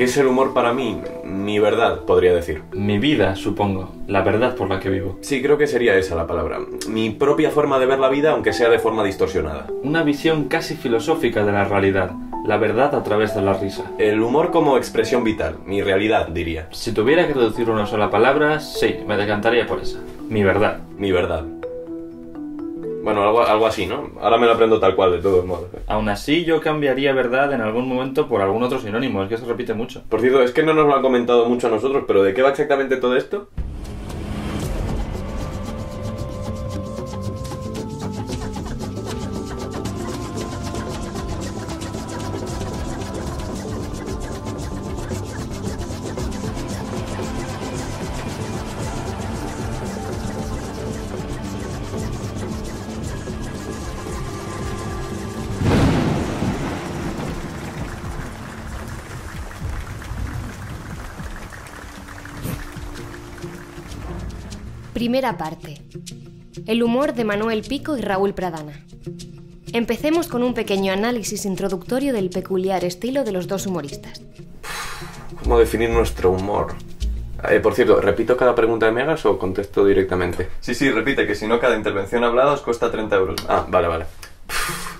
¿Qué es el humor para mí? Mi verdad, podría decir. Mi vida, supongo. La verdad por la que vivo. Sí, creo que sería esa la palabra. Mi propia forma de ver la vida, aunque sea de forma distorsionada. Una visión casi filosófica de la realidad. La verdad a través de la risa. El humor como expresión vital. Mi realidad, diría. Si tuviera que reducir una sola palabra, sí, me decantaría por esa. Mi verdad. Mi verdad. Bueno, algo, algo así, ¿no? Ahora me lo aprendo tal cual, de todos modos. Aún así, yo cambiaría verdad en algún momento por algún otro sinónimo. Es que se repite mucho. Por cierto, es que no nos lo han comentado mucho a nosotros, pero ¿de qué va exactamente todo esto? Primera parte. El humor de Manuel Pico y Raúl Pradana. Empecemos con un pequeño análisis introductorio del peculiar estilo de los dos humoristas. ¿Cómo definir nuestro humor? Eh, por cierto, ¿repito cada pregunta de Megas o contesto directamente? Sí, sí, repite, que si no cada intervención hablada os cuesta 30 euros. Ah, vale, vale.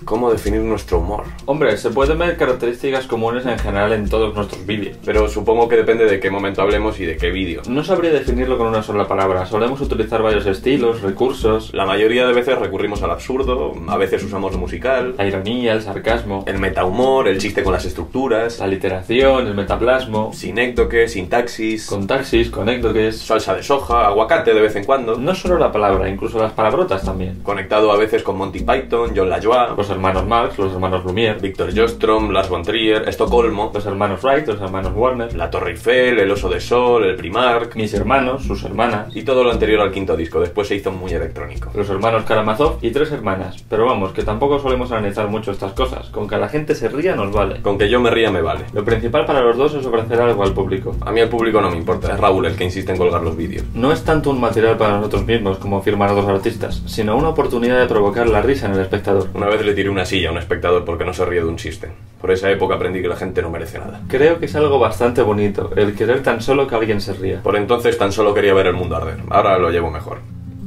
¿Cómo definir nuestro humor? Hombre, se pueden ver características comunes en general en todos nuestros vídeos. Pero supongo que depende de qué momento hablemos y de qué vídeo. No sabría definirlo con una sola palabra. Solemos utilizar varios estilos, recursos, La mayoría de veces recurrimos al absurdo, a veces usamos lo musical, la ironía, el sarcasmo, el metahumor, el chiste con las estructuras, la literación, el metaplasmo, sinécdoque, sintaxis, con taxis, con anécdotes. salsa de soja, aguacate de vez en cuando, No solo la palabra, incluso las palabrotas también. conectado a veces con Monty Python, John Lajoie, Los hermanos Marx, los hermanos Lumière, Víctor Jostrom, Lars von Trier, Estocolmo, los hermanos Wright, los hermanos Warner, la Torre Eiffel, el Oso de Sol, el Primark mis hermanos, sus hermanas, y todo lo anterior al quinto disco. Después se hizo muy electrónico. los hermanos Karamazov y tres hermanas. Pero vamos, que tampoco solemos analizar mucho estas cosas. Con que la gente se ría nos vale. Con que yo me ría me vale. Lo principal para los dos es ofrecer algo al público. A mí el público no me importa, es Raúl el que insiste en colgar los vídeos. No es tanto un material para nosotros mismos, como afirman otros artistas, sino una oportunidad de provocar la risa en el espectador. Una vez le tiré una silla a un espectador porque no se ríe de un chiste. Por esa época aprendí que la gente no merece nada. Creo que es algo bastante bonito, el querer tan solo que alguien se ría. Por entonces tan solo quería ver el mundo arder. Ahora lo llevo mejor.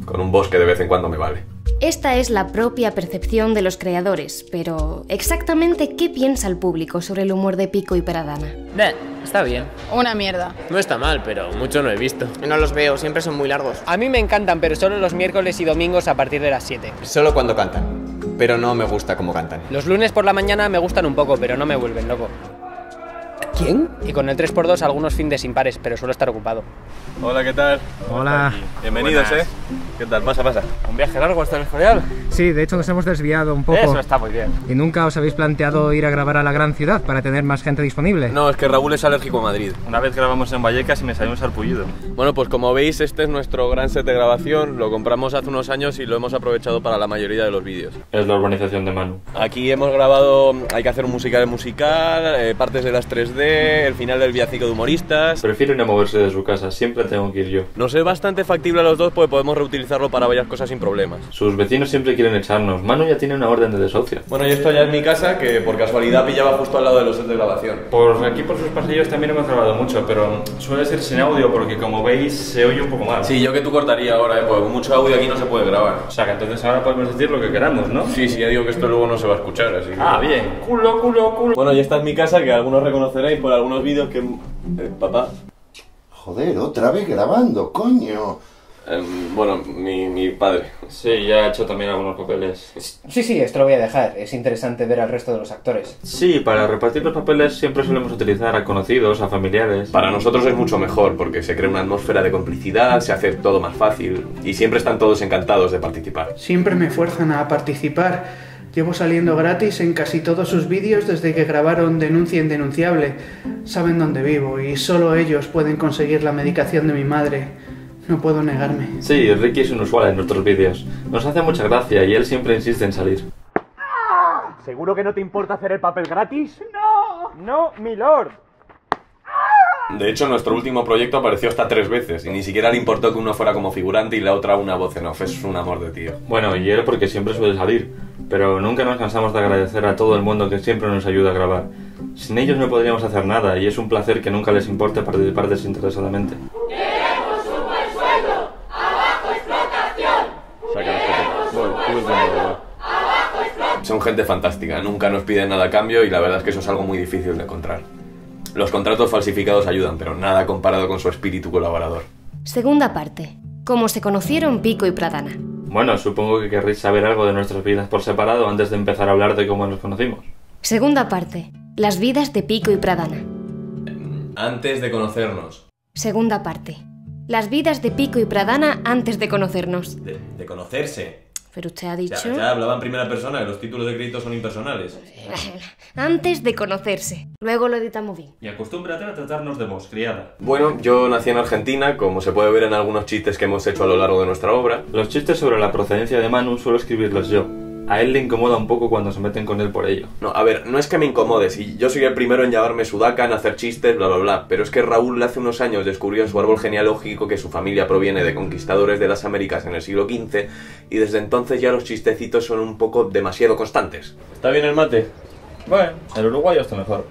Con un bosque de vez en cuando me vale. Esta es la propia percepción de los creadores, pero exactamente qué piensa el público sobre el humor de Pico y Pradana. Beh, está bien. Una mierda. No está mal, pero mucho no he visto. No los veo, siempre son muy largos. A mí me encantan, pero solo los miércoles y domingos a partir de las 7. Solo cuando cantan. Pero no me gusta cómo cantan. Los lunes por la mañana me gustan un poco, pero no me vuelven loco. ¿Quién? Y con el 3x2 algunos fines impares, pero suelo estar ocupado. Hola, ¿qué tal? Hola. Bienvenidos, Buenas. ¿eh? ¿Qué tal? Pasa, pasa. ¿Un viaje largo hasta el Escorial? Sí, de hecho nos hemos desviado un poco. Eso está muy bien. ¿Y nunca os habéis planteado ir a grabar a la gran ciudad para tener más gente disponible? No, es que Raúl es alérgico a Madrid. Una vez grabamos en Vallecas y me salió un sarpullido. Bueno, pues como veis, este es nuestro gran set de grabación. Lo compramos hace unos años y lo hemos aprovechado para la mayoría de los vídeos. Es la urbanización de Manu. Aquí hemos grabado, hay que hacer un musical musical, eh, partes de las 3D, el final del villancico de humoristas. Prefiero no moverse de su casa, siempre tengo que ir yo. Nos es bastante factible a los dos porque podemos reutilizarlo para varias cosas sin problemas. Sus vecinos siempre quieren echarnos. Manu ya tiene una orden de desahucio. Bueno, y esto ya es mi casa, que por casualidad pillaba justo al lado de los sets de grabación. Por aquí, por sus pasillos, también hemos grabado mucho, pero suele ser sin audio porque, como veis, se oye un poco mal. Sí, yo que tú cortaría ahora, ¿eh? porque con mucho audio aquí no se puede grabar. O sea, que entonces ahora podemos decir lo que queramos, ¿no? Sí, sí, ya digo que esto luego no se va a escuchar, así que... Ah, bien. Culo, culo, culo. Bueno, y esta es mi casa, que algunos reconoceréis por algunos vídeos que... eh, papá... Joder, otra vez grabando, coño. Em, bueno, mi, mi padre. Sí, ya he hecho también algunos papeles. Sí, sí, esto lo voy a dejar. Es interesante ver al resto de los actores. Sí, para repartir los papeles siempre solemos utilizar a conocidos, a familiares. Para nosotros es mucho mejor porque se crea una atmósfera de complicidad, se hace todo más fácil y siempre están todos encantados de participar. Siempre me fuerzan a participar. Llevo saliendo gratis en casi todos sus vídeos desde que grabaron Denuncia Indenunciable. Saben dónde vivo y solo ellos pueden conseguir la medicación de mi madre. No puedo negarme. Sí, Ricky es inusual en nuestros vídeos. Nos hace mucha gracia y él siempre insiste en salir. ¿Seguro que no te importa hacer el papel gratis? ¡No! ¡No, mi lord! De hecho, nuestro último proyecto apareció hasta tres veces y ni siquiera le importó que uno fuera como figurante y la otra una voz en off. Es un amor de tío. Bueno, y él porque siempre suele salir. pero nunca nos cansamos de agradecer a todo el mundo que siempre nos ayuda a grabar. Sin ellos no podríamos hacer nada y es un placer que nunca les importe participar desinteresadamente. Son gente fantástica, nunca nos piden nada a cambio y la verdad es que eso es algo muy difícil de encontrar. Los contratos falsificados ayudan, pero nada comparado con su espíritu colaborador. Segunda parte. Cómo se conocieron Pico y Pradana. Bueno, supongo que querréis saber algo de nuestras vidas por separado antes de empezar a hablar de cómo nos conocimos. Segunda parte. Las vidas de Pico y Pradana. Antes de conocernos. Segunda parte. Las vidas de Pico y Pradana antes de conocernos. De, de conocerse. Pero usted ha Ya, dicho... ya hablaba en primera persona y los títulos de crédito son impersonales. Antes de conocerse. Luego lo editamos bien. Y acostúmbrate a tratarnos de vos, criada. Bueno, yo nací en Argentina, como se puede ver en algunos chistes que hemos hecho a lo largo de nuestra obra. Los chistes sobre la procedencia de Manu suelo escribirlos yo. A él le incomoda un poco cuando se meten con él por ello. No, a ver, no es que me incomode, si yo soy el primero en llamarme sudaca, en hacer chistes, bla bla bla, pero es que Raúl hace unos años descubrió en su árbol genealógico que su familia proviene de conquistadores de las Américas en el siglo XV y desde entonces ya los chistecitos son un poco demasiado constantes. ¿Está bien el mate? Bueno, el uruguayo está mejor.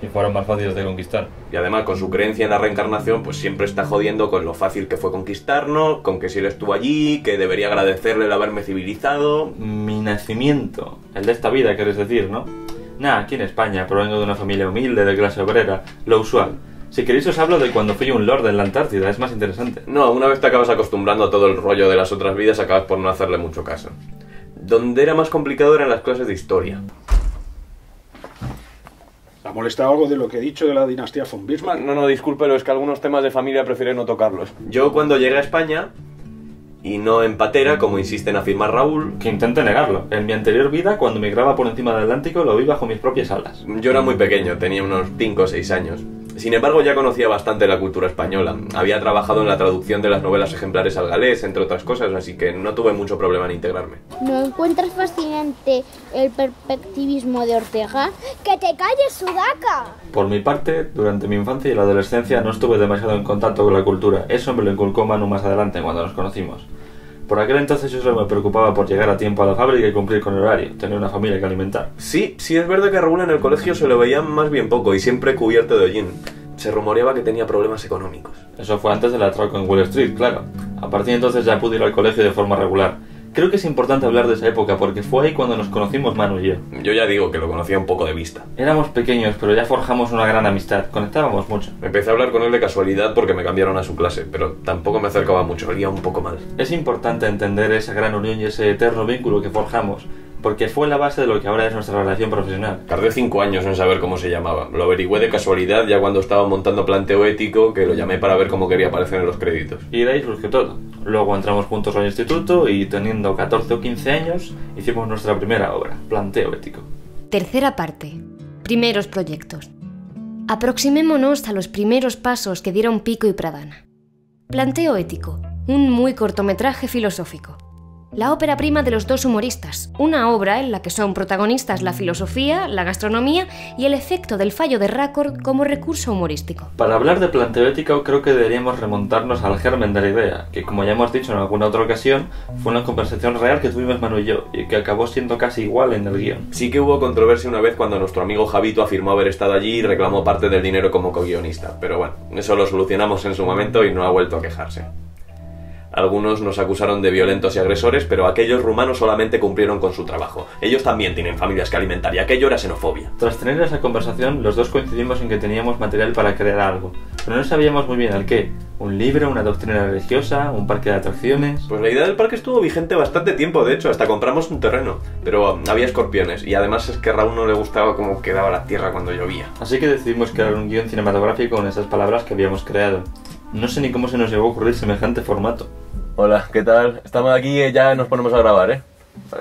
Y fueron más fáciles de conquistar. Y además con su creencia en la reencarnación, pues siempre está jodiendo con lo fácil que fue conquistarnos, con que si él estuvo allí, que debería agradecerle el haberme civilizado. Mi nacimiento, el de esta vida, quieres decir, ¿no? Nah, aquí en España, provengo de una familia humilde, de clase obrera, lo usual. Si queréis os hablo de cuando fui un lord en la Antártida, es más interesante. No, una vez te acabas acostumbrando a todo el rollo de las otras vidas, acabas por no hacerle mucho caso. Donde era más complicado eran las clases de historia. ¿Ha molestado algo de lo que he dicho de la dinastía von Bismarck? No, no, discúlpelo, es que algunos temas de familia prefieren no tocarlos. Yo cuando llegué a España, y no en patera, como insiste en afirmar Raúl, Que intente negarlo. En mi anterior vida, cuando migraba por encima del Atlántico, lo vi bajo mis propias alas. yo era muy pequeño, tenía unos 5 o 6 años. Sin embargo, ya conocía bastante la cultura española. Había trabajado en la traducción de las novelas ejemplares al galés, entre otras cosas, así que no tuve mucho problema en integrarme. ¿No encuentras fascinante el perspectivismo de Ortega? ¡Que te calles, sudaca! Por mi parte, durante mi infancia y la adolescencia no estuve demasiado en contacto con la cultura. Eso me lo inculcó Manu más adelante, cuando nos conocimos. Por aquel entonces yo solo me preocupaba por llegar a tiempo a la fábrica y cumplir con el horario, tener una familia que alimentar. Sí, sí es verdad que a Raúl en el colegio se lo veía más bien poco y siempre cubierto de hollín. Se rumoreaba que tenía problemas económicos. Eso fue antes del atraco en Wall Street, claro. A partir de entonces ya pude ir al colegio de forma regular. Creo que es importante hablar de esa época porque fue ahí cuando nos conocimos Manu y yo. Yo ya digo que lo conocía un poco de vista. Éramos pequeños, pero ya forjamos una gran amistad. Conectábamos mucho. Empecé a hablar con él de casualidad porque me cambiaron a su clase, pero tampoco me acercaba mucho, olía un poco mal. Es importante entender esa gran unión y ese eterno vínculo que forjamos, porque fue la base de lo que ahora es nuestra relación profesional. Tardé cinco años en saber cómo se llamaba. Lo averigüé de casualidad ya cuando estaba montando planteo ético, que lo llamé para ver cómo quería aparecer en los créditos. Y de ahí surgió todo. Luego entramos juntos al instituto y teniendo 14 o 15 años hicimos nuestra primera obra, Planteo Ético. Tercera parte. Primeros proyectos. Aproximémonos a los primeros pasos que dieron Pico y Pradana. Planteo ético, un muy cortometraje filosófico. La ópera prima de los dos humoristas, una obra en la que son protagonistas la filosofía, la gastronomía y el efecto del fallo de Raccord como recurso humorístico. Para hablar de planteo ético creo que deberíamos remontarnos al germen de la idea, que como ya hemos dicho en alguna otra ocasión, fue una conversación real que tuvimos Manu y yo, y que acabó siendo casi igual en el guion. Sí que hubo controversia una vez cuando nuestro amigo Javito afirmó haber estado allí y reclamó parte del dinero como co-guionista, pero bueno, eso lo solucionamos en su momento y no ha vuelto a quejarse. Algunos nos acusaron de violentos y agresores, pero aquellos rumanos solamente cumplieron con su trabajo. Ellos también tienen familias que alimentar y aquello era xenofobia. Tras tener esa conversación, los dos coincidimos en que teníamos material para crear algo, pero no sabíamos muy bien el qué. Un libro, una doctrina religiosa, un parque de atracciones. Pues la idea del parque estuvo vigente bastante tiempo, de hecho, hasta compramos un terreno. Pero había escorpiones y además es que a Raúl no le gustaba cómo quedaba la tierra cuando llovía. Así que decidimos crear un guion cinematográfico con esas palabras que habíamos creado. No sé ni cómo se nos llegó a ocurrir semejante formato. Hola, ¿qué tal? Estamos aquí y ya nos ponemos a grabar, ¿eh?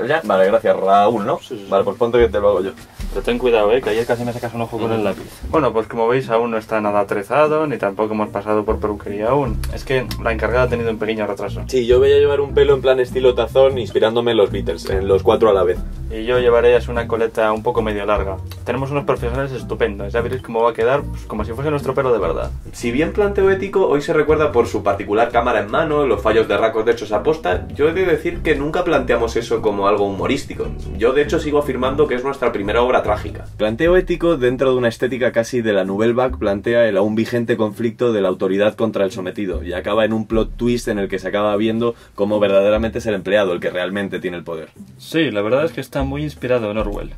¿Ya? Vale, gracias. Raúl, ¿no? Vale, pues ponte que te lo hago yo. Pero ten cuidado, eh, que ayer casi me sacas un ojo con el lápiz. Bueno, pues como veis aún no está nada atrezado, ni tampoco hemos pasado por peluquería aún. Es que la encargada ha tenido un pequeño retraso. Sí, yo voy a llevar un pelo en plan estilo tazón, inspirándome en los Beatles, en los cuatro a la vez. Y yo llevaré una coleta un poco medio larga. Tenemos unos profesionales estupendos, ya veréis cómo va a quedar, pues, como si fuese nuestro pelo de verdad. Si bien planteo ético hoy se recuerda por su particular cámara en mano, los fallos de racos de hechos a posta, yo he de decir que nunca planteamos eso como algo humorístico. Yo de hecho sigo afirmando que es nuestra primera obra trágica. Planteo ético dentro de una estética casi de la Nouvelle Vague plantea el aún vigente conflicto de la autoridad contra el sometido y acaba en un plot twist en el que se acaba viendo cómo verdaderamente es el empleado el que realmente tiene el poder. Sí, la verdad es que está muy inspirado en Orwell.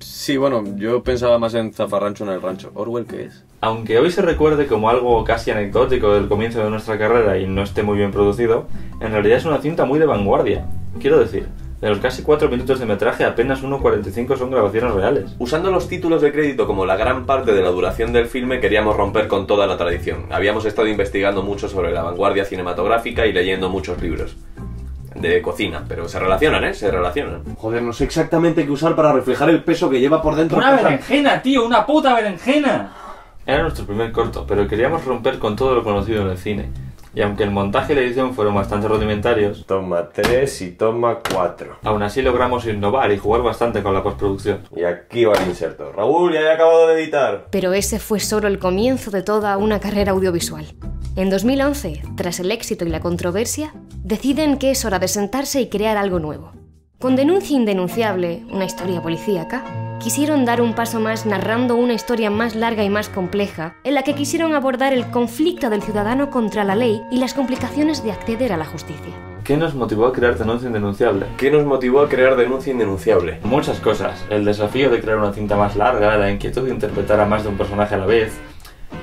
Sí, bueno, yo pensaba más en Zafarrancho en el rancho. ¿Orwell qué es? Aunque hoy se recuerde como algo casi anecdótico del comienzo de nuestra carrera y no esté muy bien producido, en realidad es una cinta muy de vanguardia. Quiero decir, de los casi 4 minutos de metraje, apenas 1.45 son grabaciones reales. Usando los títulos de crédito como la gran parte de la duración del filme, queríamos romper con toda la tradición. Habíamos estado investigando mucho sobre la vanguardia cinematográfica y leyendo muchos libros. De cocina, pero se relacionan, ¿eh? Se relacionan. Joder, no sé exactamente qué usar para reflejar el peso que lleva por dentro. ¡Una berenjena, tío! ¡Una puta berenjena! Era nuestro primer corto, pero queríamos romper con todo lo conocido en el cine. Y aunque el montaje y la edición fueron bastante rudimentarios, Toma 3 y toma 4. aún así logramos innovar y jugar bastante con la postproducción. Y aquí va el inserto. Raúl, ya he acabado de editar. Pero ese fue solo el comienzo de toda una carrera audiovisual. En 2011, tras el éxito y la controversia, deciden que es hora de sentarse y crear algo nuevo. Con Denuncia Indenunciable, una historia policíaca, quisieron dar un paso más narrando una historia más larga y más compleja, en la que quisieron abordar el conflicto del ciudadano contra la ley y las complicaciones de acceder a la justicia. ¿Qué nos motivó a crear Denuncia Indenunciable? ¿Qué nos motivó a crear Denuncia Indenunciable? Muchas cosas. El desafío de crear una cinta más larga, la inquietud de interpretar a más de un personaje a la vez,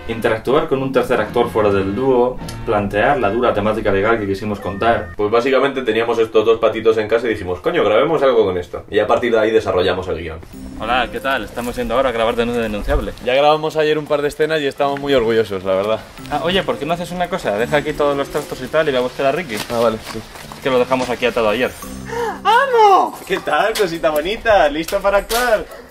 interactuar con un tercer actor fuera del dúo, plantear la dura temática legal que quisimos contar. Pues básicamente teníamos estos dos patitos en casa y dijimos, coño, grabemos algo con esto. Y a partir de ahí desarrollamos el guion. Hola, ¿qué tal? Estamos yendo ahora a grabar Denuncia Denunciable. Ya grabamos ayer un par de escenas y estamos muy orgullosos, la verdad. Ah, oye, ¿por qué no haces una cosa? Deja aquí todos los trastos y tal y voy a buscar a Ricky. Ah, vale, sí. Que lo dejamos aquí atado ayer. ¡Amo! ¿Qué tal, cosita bonita? ¿Listo para actuar?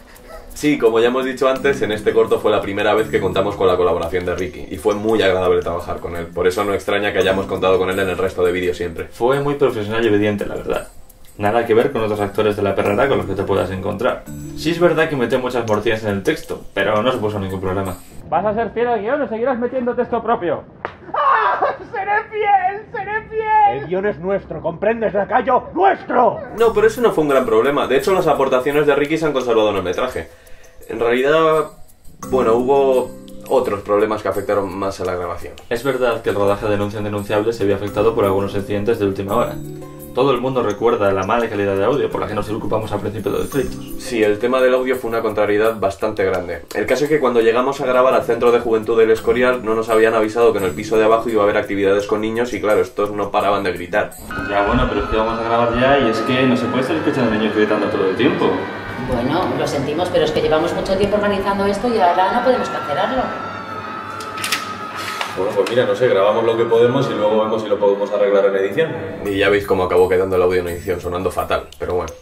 Sí, como ya hemos dicho antes, en este corto fue la primera vez que contamos con la colaboración de Ricky y fue muy agradable trabajar con él. Por eso no extraña que hayamos contado con él en el resto de vídeos siempre. Fue muy profesional y obediente, la verdad. Nada que ver con otros actores de la perrera con los que te puedas encontrar. Sí es verdad que metió muchas morcillas en el texto, pero no supuso ningún problema. ¿Vas a ser fiel al guion o seguirás metiendo texto propio? ¡Ah! ¡Seré fiel! ¡Seré fiel! El guion es nuestro, ¿comprendes, lacayo? ¡Nuestro! No, pero eso no fue un gran problema. De hecho, las aportaciones de Ricky se han conservado en el metraje. En realidad, bueno, hubo otros problemas que afectaron más a la grabación. Es verdad que el rodaje de Denuncia Indenunciable se vio afectado por algunos incidentes de última hora. Todo el mundo recuerda la mala calidad de audio por la que nos ocupamos al principio de los créditos. Sí, el tema del audio fue una contrariedad bastante grande. El caso es que cuando llegamos a grabar al centro de juventud del Escorial no nos habían avisado que en el piso de abajo iba a haber actividades con niños y claro, estos no paraban de gritar. Ya bueno, pero es que vamos a grabar ya y es que no se puede estar escuchando niños gritando todo el tiempo. Bueno, lo sentimos, pero es que llevamos mucho tiempo organizando esto y ahora no podemos cancelarlo. Bueno, pues mira, no sé, grabamos lo que podemos y luego vemos si lo podemos arreglar en edición. Y ya veis cómo acabó quedando el audio en edición, sonando fatal, pero bueno.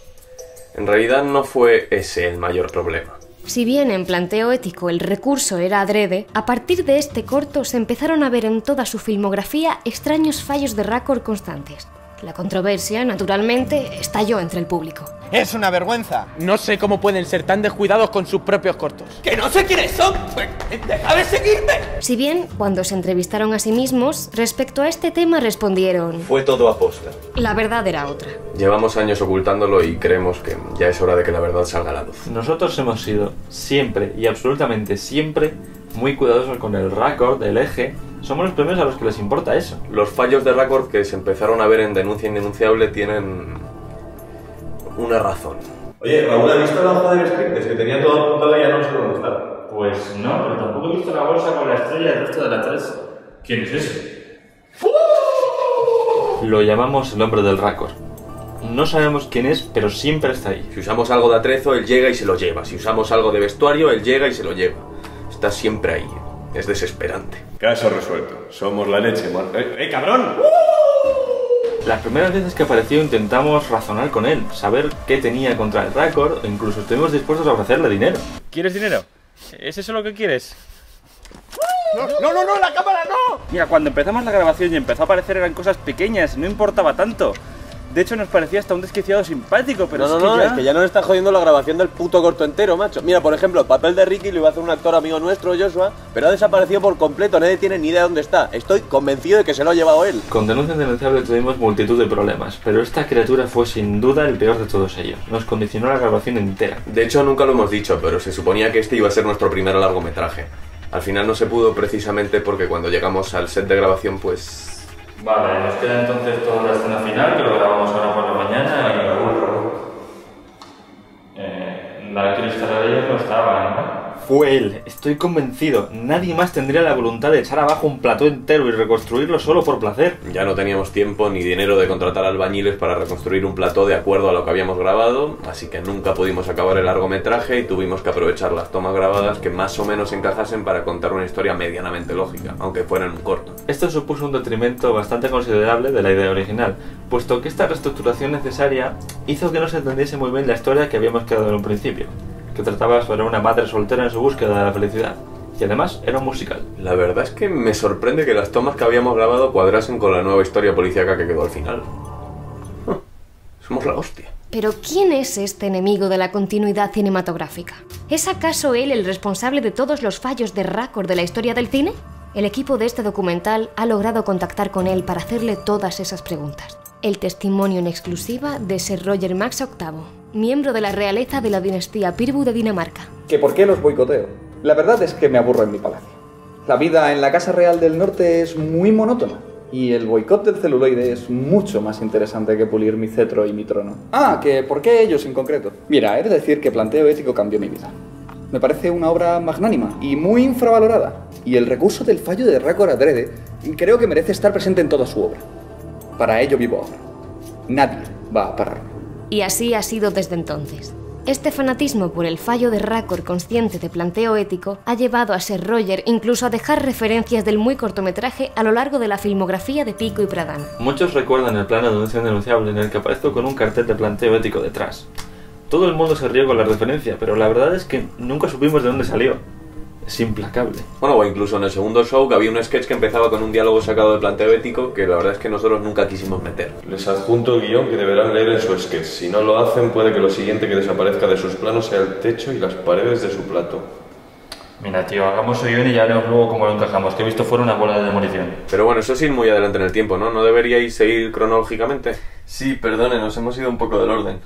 En realidad no fue ese el mayor problema. Si bien en planteo ético el recurso era adrede, a partir de este corto se empezaron a ver en toda su filmografía extraños fallos de récord constantes. La controversia, naturalmente, estalló entre el público. Es una vergüenza. No sé cómo pueden ser tan descuidados con sus propios cortos. ¡Que no sé quiénes son! Pues, ¡Deja de seguirme! Si bien, cuando se entrevistaron a sí mismos, respecto a este tema respondieron... Fue todo aposta. La verdad era otra. Llevamos años ocultándolo y creemos que ya es hora de que la verdad salga a la luz. Nosotros hemos sido siempre y absolutamente siempre muy cuidadosos con el récord, el eje. Somos los primeros a los que les importa eso. Los fallos de récord que se empezaron a ver en Denuncia Indenunciable tienen una razón. Oye, Raúl, ¿has visto la hoja del script? Es que tenía todo apuntado y ya no sé dónde está. Pues no, pero tampoco he visto la bolsa con la estrella del resto de la 3. ¿Quién es ese? Lo llamamos el hombre del récord. No sabemos quién es, pero siempre está ahí. Si usamos algo de atrezo, él llega y se lo lleva. Si usamos algo de vestuario, él llega y se lo lleva. Está siempre ahí. Es desesperante. Caso resuelto. Somos la leche, muerta. ¡Eh, cabrón! Las primeras veces que apareció intentamos razonar con él, saber qué tenía contra el récord e incluso estuvimos dispuestos a ofrecerle dinero. ¿Quieres dinero? ¿Es eso lo que quieres? No, no, no, no, la cámara no. Mira, cuando empezamos la grabación y empezó a aparecer eran cosas pequeñas, no importaba tanto. De hecho, nos parecía hasta un desquiciado simpático, pero no, es no, que no, ya... es que ya nos está jodiendo la grabación del puto corto entero, macho. Mira, por ejemplo, el papel de Ricky lo iba a hacer un actor amigo nuestro, Joshua, pero ha desaparecido por completo, nadie tiene ni idea de dónde está. Estoy convencido de que se lo ha llevado él. Con Denuncia Indenunciable tuvimos multitud de problemas, pero esta criatura fue sin duda el peor de todos ellos. Nos condicionó la grabación entera. De hecho, nunca lo hemos dicho, pero se suponía que este iba a ser nuestro primer largometraje. Al final no se pudo precisamente porque cuando llegamos al set de grabación, pues... Vale, nos queda entonces toda la escena final, que lo grabamos ahora por la mañana y... Eh, la actriz Tararella no estaba, ¿no? Fue él, estoy convencido. Nadie más tendría la voluntad de echar abajo un plató entero y reconstruirlo solo por placer. Ya no teníamos tiempo ni dinero de contratar albañiles para reconstruir un plató de acuerdo a lo que habíamos grabado, así que nunca pudimos acabar el largometraje y tuvimos que aprovechar las tomas grabadas que más o menos encajasen para contar una historia medianamente lógica, aunque fuera en un corto. Esto supuso un detrimento bastante considerable de la idea original, puesto que esta reestructuración necesaria hizo que no se entendiese muy bien la historia que habíamos creado en un principio, que trataba sobre una madre soltera en su búsqueda de la felicidad. Y además era un musical. La verdad es que me sorprende que las tomas que habíamos grabado cuadrasen con la nueva historia policíaca que quedó al final. Somos la hostia. Pero ¿quién es este enemigo de la continuidad cinematográfica? ¿Es acaso él el responsable de todos los fallos de récord de la historia del cine? El equipo de este documental ha logrado contactar con él para hacerle todas esas preguntas. El testimonio en exclusiva de Sir Roger Max VIII, miembro de la realeza de la dinastía Pirbu de Dinamarca. ¿Que por qué los boicoteo? La verdad es que me aburro en mi palacio. La vida en la Casa Real del Norte es muy monótona. Y el boicot del celuloide es mucho más interesante que pulir mi cetro y mi trono. Ah, que ¿por qué ellos en concreto? Mira, he de decir que Planteo Ético cambió mi vida. Me parece una obra magnánima y muy infravalorada. Y el recurso del fallo de récord adrede creo que merece estar presente en toda su obra. Para ello vivo ahora. Nadie va a pararme. Y así ha sido desde entonces. Este fanatismo por el fallo de récord consciente de planteo ético ha llevado a Sir Roger incluso a dejar referencias del muy cortometraje a lo largo de la filmografía de Pico y Pradán. Muchos recuerdan el plano de denuncia denunciable en el que aparezco con un cartel de planteo ético detrás. Todo el mundo se rió con la referencia, pero la verdad es que nunca supimos de dónde salió. Es implacable. Bueno, o incluso en el segundo show que había un sketch que empezaba con un diálogo sacado de planteo ético que la verdad es que nosotros nunca quisimos meter. Les adjunto el guion que deberán leer en su sketch. Si no lo hacen, puede que lo siguiente que desaparezca de sus planos sea el techo y las paredes de su plato. Mira, tío, hagamos su guion y ya haremos luego cómo lo encajamos, que he visto fuera una bola de demolición. Pero bueno, eso es ir muy adelante en el tiempo, ¿no? ¿No deberíais seguir cronológicamente? Sí, perdone, nos hemos ido un poco del orden.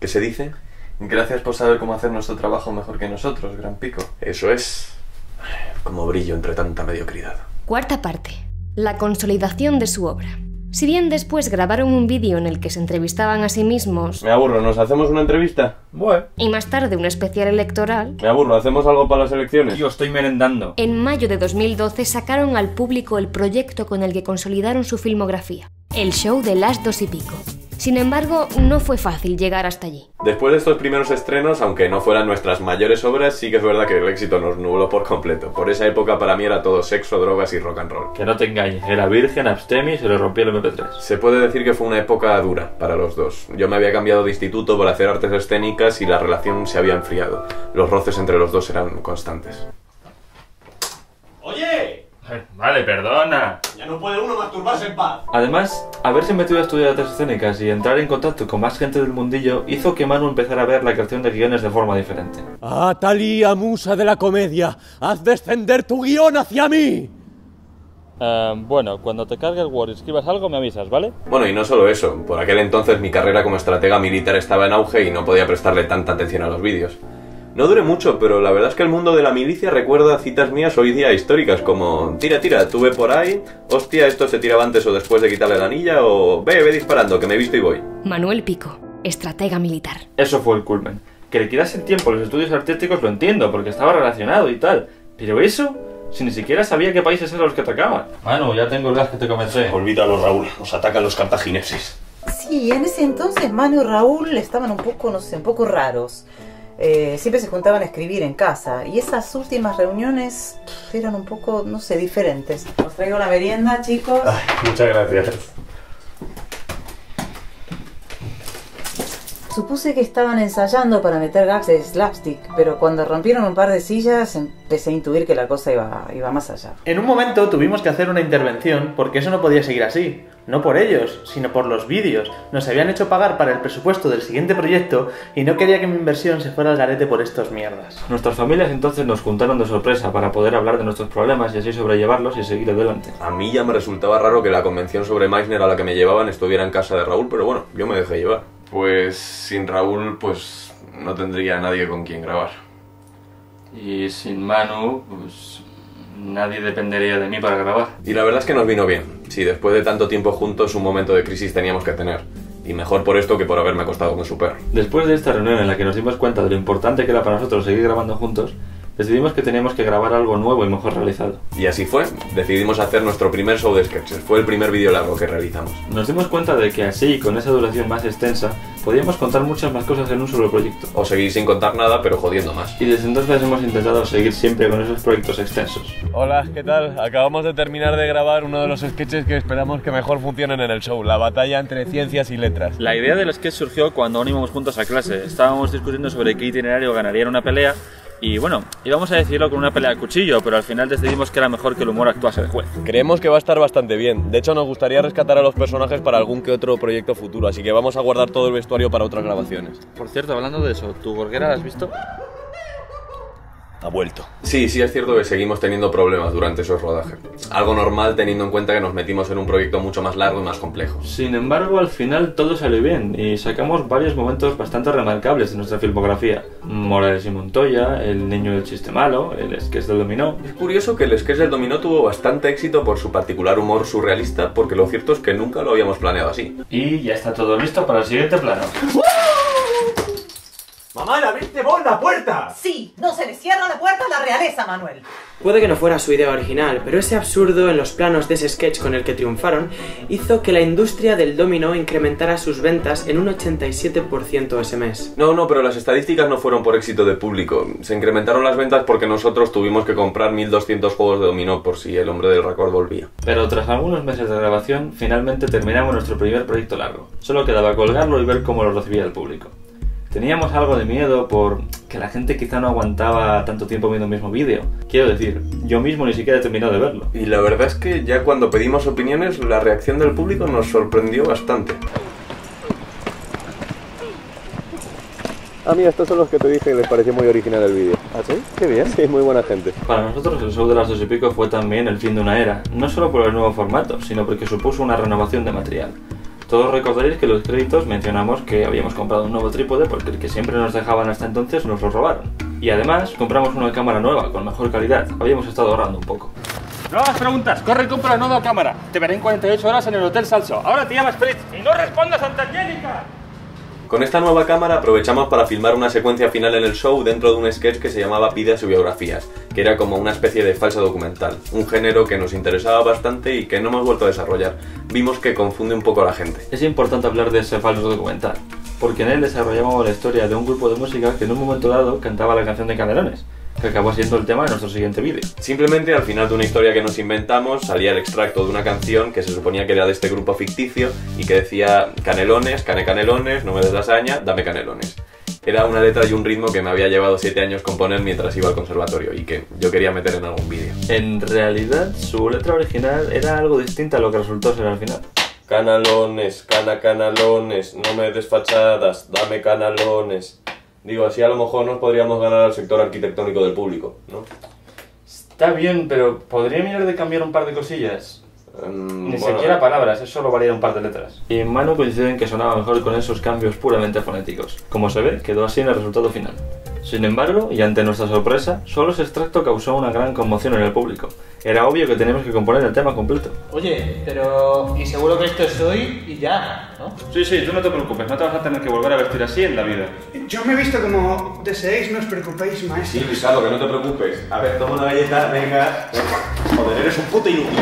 ¿Qué se dice? Gracias por saber cómo hacer nuestro trabajo mejor que nosotros, Gran Pico. Eso es. Como brillo entre tanta mediocridad. Cuarta parte. La consolidación de su obra. Si bien después grabaron un vídeo en el que se entrevistaban a sí mismos Me aburro, ¿nos hacemos una entrevista? Bueno. y más tarde un especial electoral, Me aburro, ¿hacemos algo para las elecciones? Tío, estoy merendando. en mayo de 2012 sacaron al público el proyecto con el que consolidaron su filmografía, el show de las dos y pico. Sin embargo, no fue fácil llegar hasta allí. Después de estos primeros estrenos, aunque no fueran nuestras mayores obras, sí que es verdad que el éxito nos nubló por completo. Por esa época para mí era todo sexo, drogas y rock and roll. Que no te engañes, era virgen, abstemi y se le rompió el MP3. Se puede decir que fue una época dura para los dos. Yo me había cambiado de instituto para hacer artes escénicas y la relación se había enfriado. Los roces entre los dos eran constantes. ¡Oye! Vale, perdona. Ya no puede uno masturbarse en paz. Además, haberse metido a estudiar artes escénicas y entrar en contacto con más gente del mundillo hizo que Manu empezara a ver la creación de guiones de forma diferente. Ah, Talía, musa de la comedia, haz descender tu guion hacia mí. bueno, cuando te cargue el Word y escribas algo me avisas, ¿vale? Bueno, y no solo eso. Por aquel entonces mi carrera como estratega militar estaba en auge y no podía prestarle tanta atención a los vídeos. No duré mucho, pero la verdad es que el mundo de la milicia recuerda citas mías hoy día históricas como Tira, tira, tuve por ahí, hostia, esto se tiraba antes o después de quitarle la anilla o Ve, ve disparando, que me he visto y voy. Manuel Pico, estratega militar. Eso fue el culmen. Que le quitasen tiempo a los estudios artísticos lo entiendo, porque estaba relacionado y tal. Pero eso, si ni siquiera sabía qué países eran los que atacaban. Manu, ya tengo el gas que te comenté. Olvídalo, Raúl, nos atacan los cartagineses. Sí, en ese entonces Manu y Raúl estaban un poco, no sé, un poco raros. Eh, siempre se juntaban a escribir en casa y esas últimas reuniones eran un poco, no sé, diferentes. Os traigo la merienda, chicos. Muchas gracias. Supuse que estaban ensayando para meter gags de slapstick, pero cuando rompieron un par de sillas empecé a intuir que la cosa iba, iba más allá. En un momento tuvimos que hacer una intervención porque eso no podía seguir así. No por ellos, sino por los vídeos. Nos habían hecho pagar para el presupuesto del siguiente proyecto y no quería que mi inversión se fuera al garete por estos mierdas. Nuestras familias entonces nos juntaron de sorpresa para poder hablar de nuestros problemas y así sobrellevarlos y seguir adelante. A mí ya me resultaba raro que la convención sobre Meissner a la que me llevaban estuviera en casa de Raúl, pero bueno, yo me dejé llevar. Pues sin Raúl, pues no tendría nadie con quien grabar. Y sin Manu, pues nadie dependería de mí para grabar. Y la verdad es que nos vino bien. Si después de tanto tiempo juntos un momento de crisis teníamos que tener. Y mejor por esto que por haberme acostado con su perro. Después de esta reunión en la que nos dimos cuenta de lo importante que era para nosotros seguir grabando juntos, decidimos que teníamos que grabar algo nuevo y mejor realizado. Y así fue. Decidimos hacer nuestro primer show de sketches. Fue el primer vídeo largo que realizamos. Nos dimos cuenta de que así, con esa duración más extensa, podíamos contar muchas más cosas en un solo proyecto. O seguir sin contar nada, pero jodiendo más. Y desde entonces hemos intentado seguir siempre con esos proyectos extensos. Hola, ¿qué tal? Acabamos de terminar de grabar uno de los sketches que esperamos que mejor funcionen en el show, la batalla entre ciencias y letras. La idea del sketch surgió cuando aún íbamos juntos a clase. Estábamos discutiendo sobre qué itinerario ganaría en una pelea y bueno, íbamos a decirlo con una pelea de cuchillo, pero al final decidimos que era mejor que el humor actuase de juez. Creemos que va a estar bastante bien. De hecho, nos gustaría rescatar a los personajes para algún que otro proyecto futuro, así que vamos a guardar todo el vestuario para otras grabaciones. Por cierto, hablando de eso, ¿tu gorguera la has visto? Ha vuelto. Sí, sí es cierto que seguimos teniendo problemas durante esos rodajes. Algo normal teniendo en cuenta que nos metimos en un proyecto mucho más largo y más complejo. Sin embargo, al final todo salió bien y sacamos varios momentos bastante remarcables de nuestra filmografía. Morales y Montoya, El niño del chiste malo, el sketch del dominó. Es curioso que el sketch del dominó tuvo bastante éxito por su particular humor surrealista, porque lo cierto es que nunca lo habíamos planeado así. Y ya está todo listo para el siguiente plano. ¡Mamá, le abriste vos la puerta! Sí, no se le cierra la puerta a la realeza, Manuel. Puede que no fuera su idea original, pero ese absurdo en los planos de ese sketch con el que triunfaron hizo que la industria del dominó incrementara sus ventas en un 87% ese mes. No, no, pero las estadísticas no fueron por éxito de público. Se incrementaron las ventas porque nosotros tuvimos que comprar 1200 juegos de dominó por si el hombre del récord volvía. Pero tras algunos meses de grabación, finalmente terminamos nuestro primer proyecto largo. Solo quedaba colgarlo y ver cómo lo recibía el público. Teníamos algo de miedo por que la gente quizá no aguantaba tanto tiempo viendo el mismo vídeo. Quiero decir, yo mismo ni siquiera he terminado de verlo. Y la verdad es que ya cuando pedimos opiniones, la reacción del público nos sorprendió bastante. A mí estos son los que te dije que les pareció muy original el vídeo. ¿Ah, sí? Qué bien. Sí, muy buena gente. Para nosotros el show de las dos y pico fue también el fin de una era, no solo por el nuevo formato, sino porque supuso una renovación de material. Todos recordaréis que los créditos mencionamos que habíamos comprado un nuevo trípode porque el que siempre nos dejaban hasta entonces nos lo robaron. Y además compramos una cámara nueva con mejor calidad. Habíamos estado ahorrando un poco. No preguntas, corre y compra la nueva cámara. Te veré en 48 horas en el Hotel Salso. Ahora te llamas Fritz y no respondas ante Angélica. Con esta nueva cámara aprovechamos para filmar una secuencia final en el show dentro de un sketch que se llamaba Vidas y biografías, que era como una especie de falsa documental, un género que nos interesaba bastante y que no hemos vuelto a desarrollar. Vimos que confunde un poco a la gente. Es importante hablar de ese falso documental, porque en él desarrollamos la historia de un grupo de música que en un momento dado cantaba la canción de Canelones, que acabó siendo el tema de nuestro siguiente vídeo. Simplemente al final de una historia que nos inventamos salía el extracto de una canción que se suponía que era de este grupo ficticio y que decía canelones, cane canelones, no me des lasaña, dame canelones. Era una letra y un ritmo que me había llevado 7 años componer mientras iba al conservatorio y que yo quería meter en algún vídeo. En realidad, su letra original era algo distinta a lo que resultó ser al final. Canalones, cana canalones, no me des fachadas, dame canalones. Digo, así a lo mejor nos podríamos ganar al sector arquitectónico del público, ¿no? Está bien, pero ¿podría mirar de cambiar un par de cosillas? Mm, Ni bueno, siquiera palabras, es solo variar un par de letras. Y en Manu coincide en que sonaba mejor con esos cambios puramente fonéticos. Como se ve, quedó así en el resultado final. Sin embargo, y ante nuestra sorpresa, solo ese extracto causó una gran conmoción en el público. Era obvio que teníamos que componer el tema completo. Oye, pero. Y seguro que esto es hoy y ya, ¿no? Sí, sí, tú no te preocupes, no te vas a tener que volver a vestir así en la vida. Yo me he visto como deseéis, no os preocupéis, maestro. Sí, Ricardo, que no te preocupes. A ver, toma una galleta, venga. Joder, eres un puto inútil.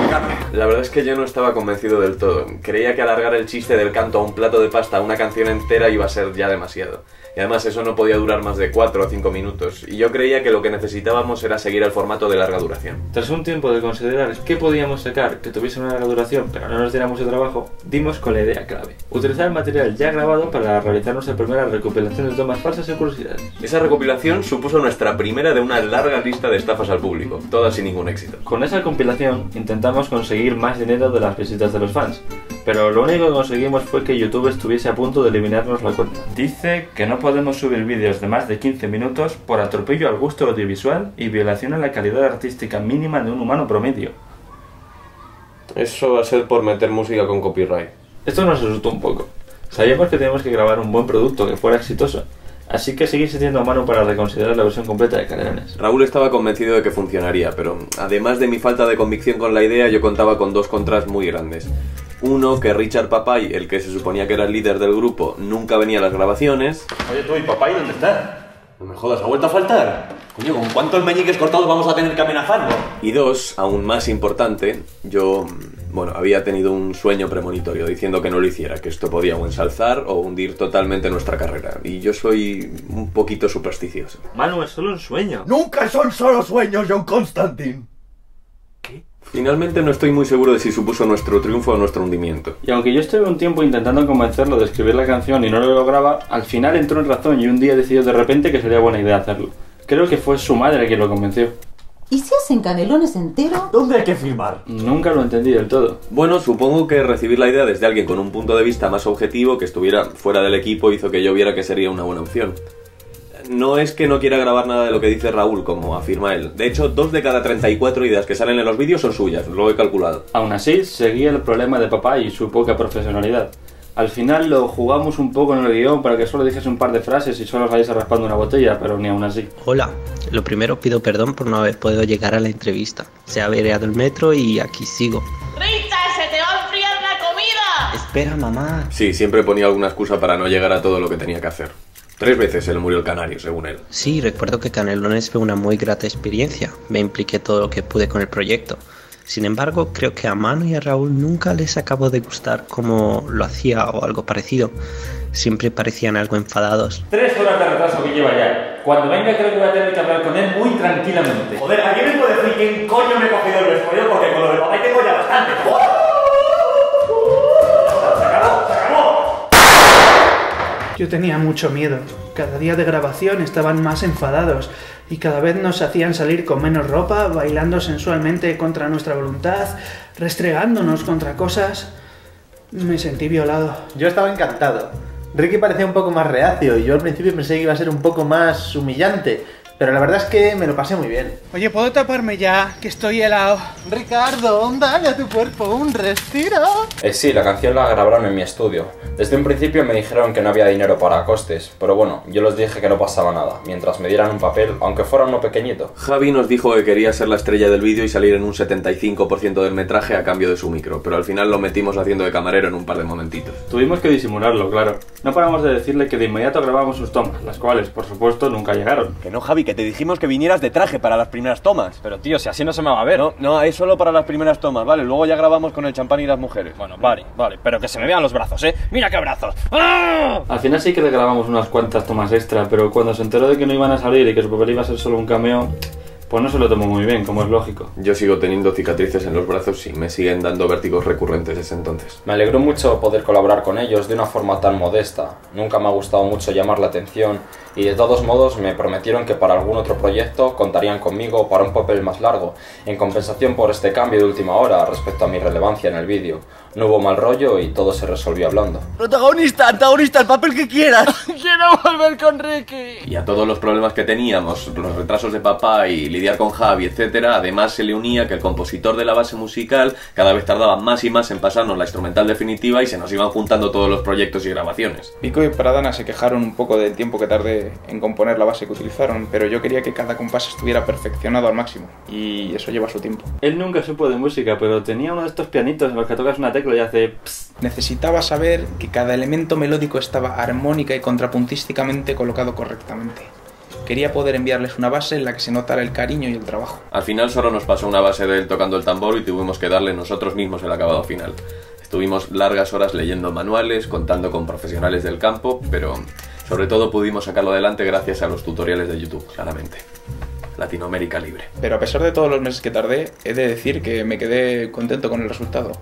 La verdad es que yo no estaba convencido del todo. Creía que alargar el chiste del canto a un plato de pasta a una canción entera iba a ser ya demasiado. Y además eso no podía durar más de 4 o 5 minutos. Y yo creía que lo que necesitábamos era seguir el formato de larga duración. Tras un tiempo de considerar qué podíamos sacar que tuviese una larga duración pero no nos diera mucho trabajo, dimos con la idea clave. Utilizar el material ya grabado para realizar nuestra primera recopilación de tomas falsas y curiosidades. Esa recopilación supuso nuestra primera de una larga lista de estafas al público, todas sin ningún éxito. Con esa compilación intentamos conseguir más dinero de las visitas de los fans, pero lo único que conseguimos fue que YouTube estuviese a punto de eliminarnos la cuenta. Dice que no podemos subir vídeos de más de 15 minutos por atropello al gusto audiovisual y violación a la calidad artística mínima de un humano promedio. Eso va a ser por meter música con copyright. Esto nos asustó un poco. Sabíamos que teníamos que grabar un buen producto que fuera exitoso, así que seguí insistiendo a mano para reconsiderar la versión completa de Canelones. Raúl estaba convencido de que funcionaría, pero además de mi falta de convicción con la idea, yo contaba con dos contras muy grandes. Uno, que Richard Papay, el que se suponía que era el líder del grupo, nunca venía a las grabaciones. Oye, tú, ¿y Papay dónde está? No me jodas, ¿ha vuelto a faltar? Coño, ¿con cuántos meñiques cortados vamos a tener que amenazarlo? Y dos, aún más importante, yo, bueno, había tenido un sueño premonitorio diciendo que no lo hiciera, que esto podía o ensalzar o hundir totalmente nuestra carrera. Y yo soy un poquito supersticioso. Manu, es solo un sueño. Nunca son solo sueños, John Constantine. Finalmente no estoy muy seguro de si supuso nuestro triunfo o nuestro hundimiento. Y aunque yo estuve un tiempo intentando convencerlo de escribir la canción y no lo lograba, al final entró en razón y un día decidió de repente que sería buena idea hacerlo. Creo que fue su madre quien lo convenció. ¿Y si hacen canelones entero? ¿Dónde hay que firmar? Nunca lo entendí del todo. Bueno, supongo que recibir la idea desde alguien con un punto de vista más objetivo, que estuviera fuera del equipo, hizo que yo viera que sería una buena opción. No es que no quiera grabar nada de lo que dice Raúl, como afirma él. De hecho, dos de cada 34 ideas que salen en los vídeos son suyas, lo he calculado. Aún así, seguía el problema de papá y su poca profesionalidad. Al final lo jugamos un poco en el guion para que solo dijese un par de frases y solo saliese raspando una botella, pero ni aún así. Hola, lo primero pido perdón por no haber podido llegar a la entrevista. Se ha averiado el metro y aquí sigo. ¡Richard, se te va a enfriar la comida! Espera, mamá. Sí, siempre ponía alguna excusa para no llegar a todo lo que tenía que hacer. Tres veces se le murió el canario, según él. Sí, recuerdo que Canelones fue una muy grata experiencia. Me impliqué todo lo que pude con el proyecto. Sin embargo, creo que a Manu y a Raúl nunca les acabó de gustar como lo hacía o algo parecido. Siempre parecían algo enfadados. Tres horas de retraso que lleva ya. Cuando venga creo que voy a tener que hablar con él muy tranquilamente. Joder, ¿alguien me puede decir quién coño me he cogido el vestuario? Porque con lo de papá tengo ya bastante. ¡Se Yo tenía mucho miedo. Cada día de grabación estaban más enfadados y cada vez nos hacían salir con menos ropa, bailando sensualmente contra nuestra voluntad, restregándonos contra cosas. Me sentí violado. Yo estaba encantado. Ricky parecía un poco más reacio y yo al principio pensé que iba a ser un poco más humillante, pero la verdad es que me lo pasé muy bien. Oye, ¿puedo taparme ya? Que estoy helado. Ricardo, dale a tu cuerpo un respiro. Eh, sí, la canción la grabaron en mi estudio. Desde un principio me dijeron que no había dinero para costes, pero bueno, yo les dije que no pasaba nada, mientras me dieran un papel, aunque fuera uno pequeñito. Javi nos dijo que quería ser la estrella del vídeo y salir en un 75% del metraje a cambio de su micro, pero al final lo metimos haciendo de camarero en un par de momentitos. Tuvimos que disimularlo, claro. No paramos de decirle que de inmediato grabábamos sus tomas, las cuales, por supuesto, nunca llegaron. Que no, Javi, que te dijimos que vinieras de traje para las primeras tomas. Pero tío, si así no se me va a ver. No, no, es solo para las primeras tomas, ¿vale? Luego ya grabamos con el champán y las mujeres. Bueno, vale, vale, pero que se me vean los brazos, ¿eh? ¡Mira qué brazos! ¡Ah! Al final sí que le grabamos unas cuantas tomas extra, pero cuando se enteró de que no iban a salir y que su papel iba a ser solo un cameo, pues no se lo tomó muy bien, como es lógico. Yo sigo teniendo cicatrices en los brazos y me siguen dando vértigos recurrentes desde entonces. Me alegró mucho poder colaborar con ellos de una forma tan modesta. Nunca me ha gustado mucho llamar la atención y de todos modos me prometieron que para algún otro proyecto contarían conmigo para un papel más largo, en compensación por este cambio de última hora respecto a mi relevancia en el vídeo. No hubo mal rollo y todo se resolvió hablando. Protagonista, antagonista, el papel que quieras. Quiero volver con Ricky. Y a todos los problemas que teníamos, los retrasos de papá y lidiar con Javi, etcétera, además se le unía que el compositor de la base musical cada vez tardaba más y más en pasarnos la instrumental definitiva y se nos iban juntando todos los proyectos y grabaciones. Pico y Pradana se quejaron un poco del tiempo que tardé en componer la base que utilizaron, pero yo quería que cada compás estuviera perfeccionado al máximo, y eso lleva su tiempo. Él nunca supo de música, pero tenía uno de estos pianitos en los que tocas una tecla y hace... pss. Necesitaba saber que cada elemento melódico estaba armónica y colocado correctamente. Quería poder enviarles una base en la que se notara el cariño y el trabajo. Al final solo nos pasó una base de él tocando el tambor y tuvimos que darle nosotros mismos el acabado final. Estuvimos largas horas leyendo manuales, contando con profesionales del campo, pero sobre todo pudimos sacarlo adelante gracias a los tutoriales de YouTube, claramente. Latinoamérica libre. Pero a pesar de todos los meses que tardé, he de decir que me quedé contento con el resultado.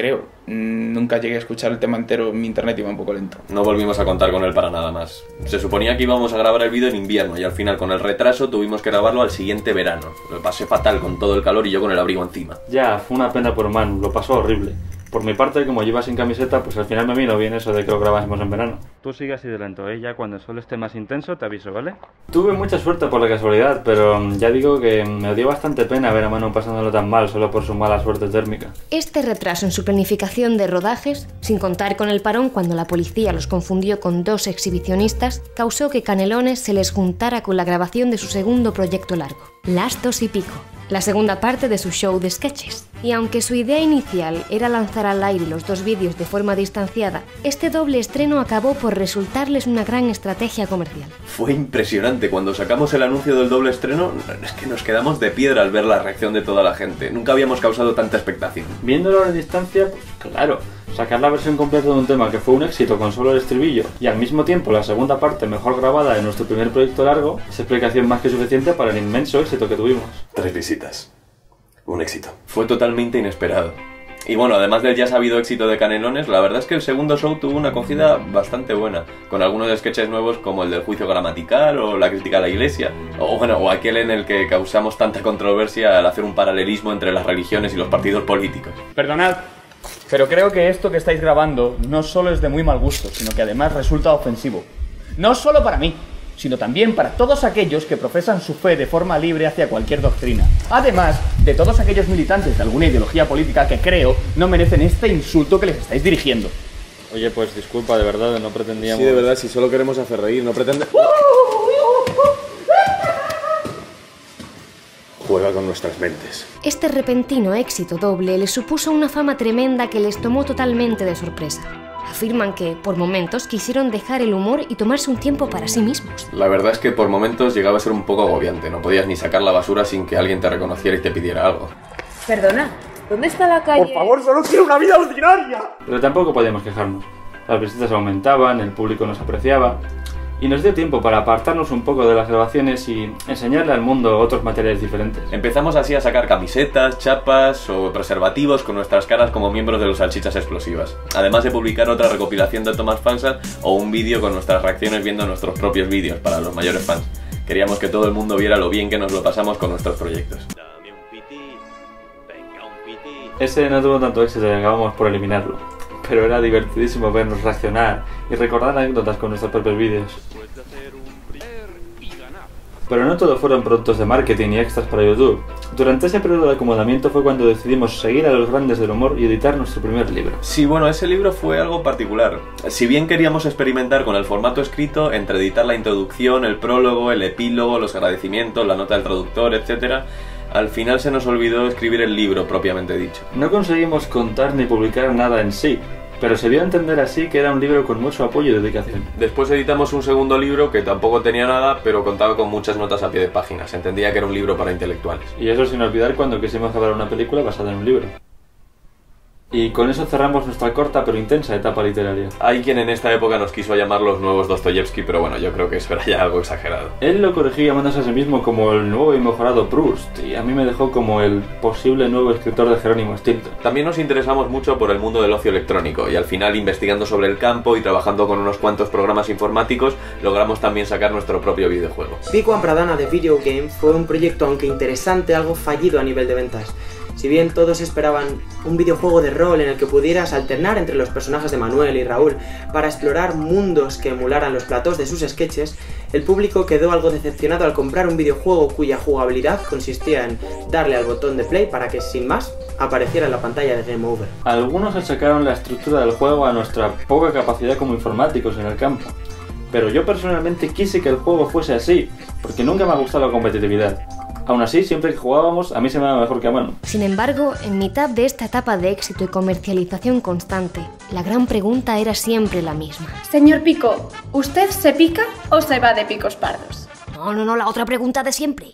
Creo. Nunca llegué a escuchar el tema entero, mi internet iba un poco lento. No volvimos a contar con él para nada más. Se suponía que íbamos a grabar el vídeo en invierno y al final con el retraso tuvimos que grabarlo al siguiente verano. Lo pasé fatal con todo el calor y yo con el abrigo encima. Ya, fue una pena por Manu, lo pasó horrible. Por mi parte, como lleva sin camiseta, pues al final me vino bien eso de que lo grabásemos en verano. Tú sigue así de lento, ¿eh? Ya cuando el sol esté más intenso te aviso, ¿vale? Tuve mucha suerte por la casualidad, pero mm, ya digo que me dio bastante pena ver a Manu pasándolo tan mal solo por su mala suerte térmica. Este retraso en su planificación de rodajes, sin contar con el parón cuando la policía los confundió con dos exhibicionistas, causó que Canelones se les juntara con la grabación de su segundo proyecto largo, Las Dos y Pico, la segunda parte de su show de sketches. Y aunque su idea inicial era lanzar al aire los dos vídeos de forma distanciada, este doble estreno acabó por resultarles una gran estrategia comercial. Fue impresionante cuando sacamos el anuncio del doble estreno, es que nos quedamos de piedra al ver la reacción de toda la gente. Nunca habíamos causado tanta expectación. Viéndolo a distancia, pues claro, sacar la versión completa de un tema que fue un éxito con solo el estribillo y al mismo tiempo la segunda parte mejor grabada de nuestro primer proyecto largo es explicación más que suficiente para el inmenso éxito que tuvimos. Tres visitas. Un éxito. Fue totalmente inesperado. Y bueno, además del ya sabido éxito de Canelones, la verdad es que el segundo show tuvo una acogida bastante buena, con algunos sketches nuevos como el del juicio gramatical o la crítica a la iglesia, o bueno, o aquel en el que causamos tanta controversia al hacer un paralelismo entre las religiones y los partidos políticos. Perdonad, pero creo que esto que estáis grabando no solo es de muy mal gusto, sino que además resulta ofensivo. No solo para mí, sino también para todos aquellos que profesan su fe de forma libre hacia cualquier doctrina. Además de todos aquellos militantes de alguna ideología política que creo no merecen este insulto que les estáis dirigiendo. Oye, pues disculpa, de verdad, no pretendíamos... Sí, de verdad, si solo queremos hacer reír, no pretende... Juega con nuestras mentes. Este repentino éxito doble les supuso una fama tremenda que les tomó totalmente de sorpresa. Afirman que, por momentos, quisieron dejar el humor y tomarse un tiempo para sí mismos. La verdad es que por momentos llegaba a ser un poco agobiante, no podías ni sacar la basura sin que alguien te reconociera y te pidiera algo. Perdona, ¿dónde está la calle? Por favor, solo quiero una vida ordinaria. Pero tampoco podíamos quejarnos. Las visitas aumentaban, el público nos apreciaba y nos dio tiempo para apartarnos un poco de las grabaciones y enseñarle al mundo otros materiales diferentes. Empezamos así a sacar camisetas, chapas o preservativos con nuestras caras como miembros de los salchichas explosivas. Además de publicar otra recopilación de tomas falsas o un vídeo con nuestras reacciones viendo nuestros propios vídeos para los mayores fans. Queríamos que todo el mundo viera lo bien que nos lo pasamos con nuestros proyectos. Ese no tuvo tanto éxito y acabamos por eliminarlo. Pero era divertidísimo vernos reaccionar y recordar anécdotas con nuestros propios vídeos. Pero no todo fueron productos de marketing y extras para YouTube. Durante ese periodo de acomodamiento fue cuando decidimos seguir a los grandes del humor y editar nuestro primer libro. Sí, bueno, ese libro fue algo particular. Si bien queríamos experimentar con el formato escrito, entre editar la introducción, el prólogo, el epílogo, los agradecimientos, la nota del traductor, etc., al final se nos olvidó escribir el libro propiamente dicho. No conseguimos contar ni publicar nada en sí, pero se dio a entender así que era un libro con mucho apoyo y dedicación. Después editamos un segundo libro que tampoco tenía nada, pero contaba con muchas notas a pie de página. Se entendía que era un libro para intelectuales. Y eso sin olvidar cuando quisimos grabar una película basada en un libro. Y con eso cerramos nuestra corta pero intensa etapa literaria. Hay quien en esta época nos quiso llamar los nuevos Dostoyevsky, pero bueno, yo creo que eso era ya algo exagerado. Él lo corregía llamándose a sí mismo como el nuevo y mejorado Proust, y a mí me dejó como el posible nuevo escritor de Jerónimo Stilton. También nos interesamos mucho por el mundo del ocio electrónico, y al final, investigando sobre el campo y trabajando con unos cuantos programas informáticos, logramos también sacar nuestro propio videojuego. Pico and Pradana de Video Game fue un proyecto, aunque interesante, algo fallido a nivel de ventas. Si bien todos esperaban un videojuego de rol en el que pudieras alternar entre los personajes de Manuel y Raúl para explorar mundos que emularan los platós de sus sketches, el público quedó algo decepcionado al comprar un videojuego cuya jugabilidad consistía en darle al botón de play para que, sin más, apareciera en la pantalla de Game Over. Algunos achacaron la estructura del juego a nuestra poca capacidad como informáticos en el campo. Pero yo personalmente quise que el juego fuese así, porque nunca me ha gustado la competitividad. Aún así, siempre que jugábamos, a mí se me daba mejor que a Manu. Sin embargo, en mitad de esta etapa de éxito y comercialización constante, la gran pregunta era siempre la misma. Señor Pico, ¿usted se pica o se va de picos pardos? No, no, no, la otra pregunta de siempre.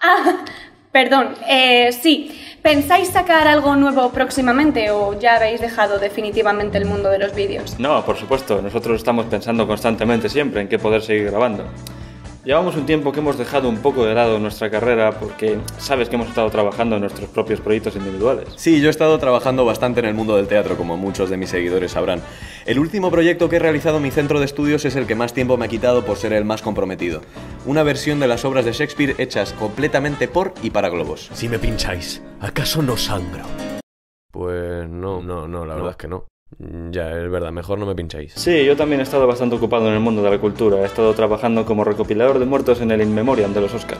Ah, perdón, eh, sí. ¿Pensáis sacar algo nuevo próximamente o ya habéis dejado definitivamente el mundo de los vídeos? No, por supuesto, nosotros estamos pensando constantemente siempre en qué poder seguir grabando. Llevamos un tiempo que hemos dejado un poco de lado nuestra carrera porque sabes que hemos estado trabajando en nuestros propios proyectos individuales. Sí, yo he estado trabajando bastante en el mundo del teatro, como muchos de mis seguidores sabrán. El último proyecto que he realizado en mi centro de estudios es el que más tiempo me ha quitado por ser el más comprometido. Una versión de las obras de Shakespeare hechas completamente por y para globos. Si me pincháis, ¿acaso no sangro? Pues no, no, no, la verdad es que no. Ya, es verdad, mejor no me pincháis. Sí, yo también he estado bastante ocupado en el mundo de la cultura. He estado trabajando como recopilador de muertos en el In Memoriam de los Oscar.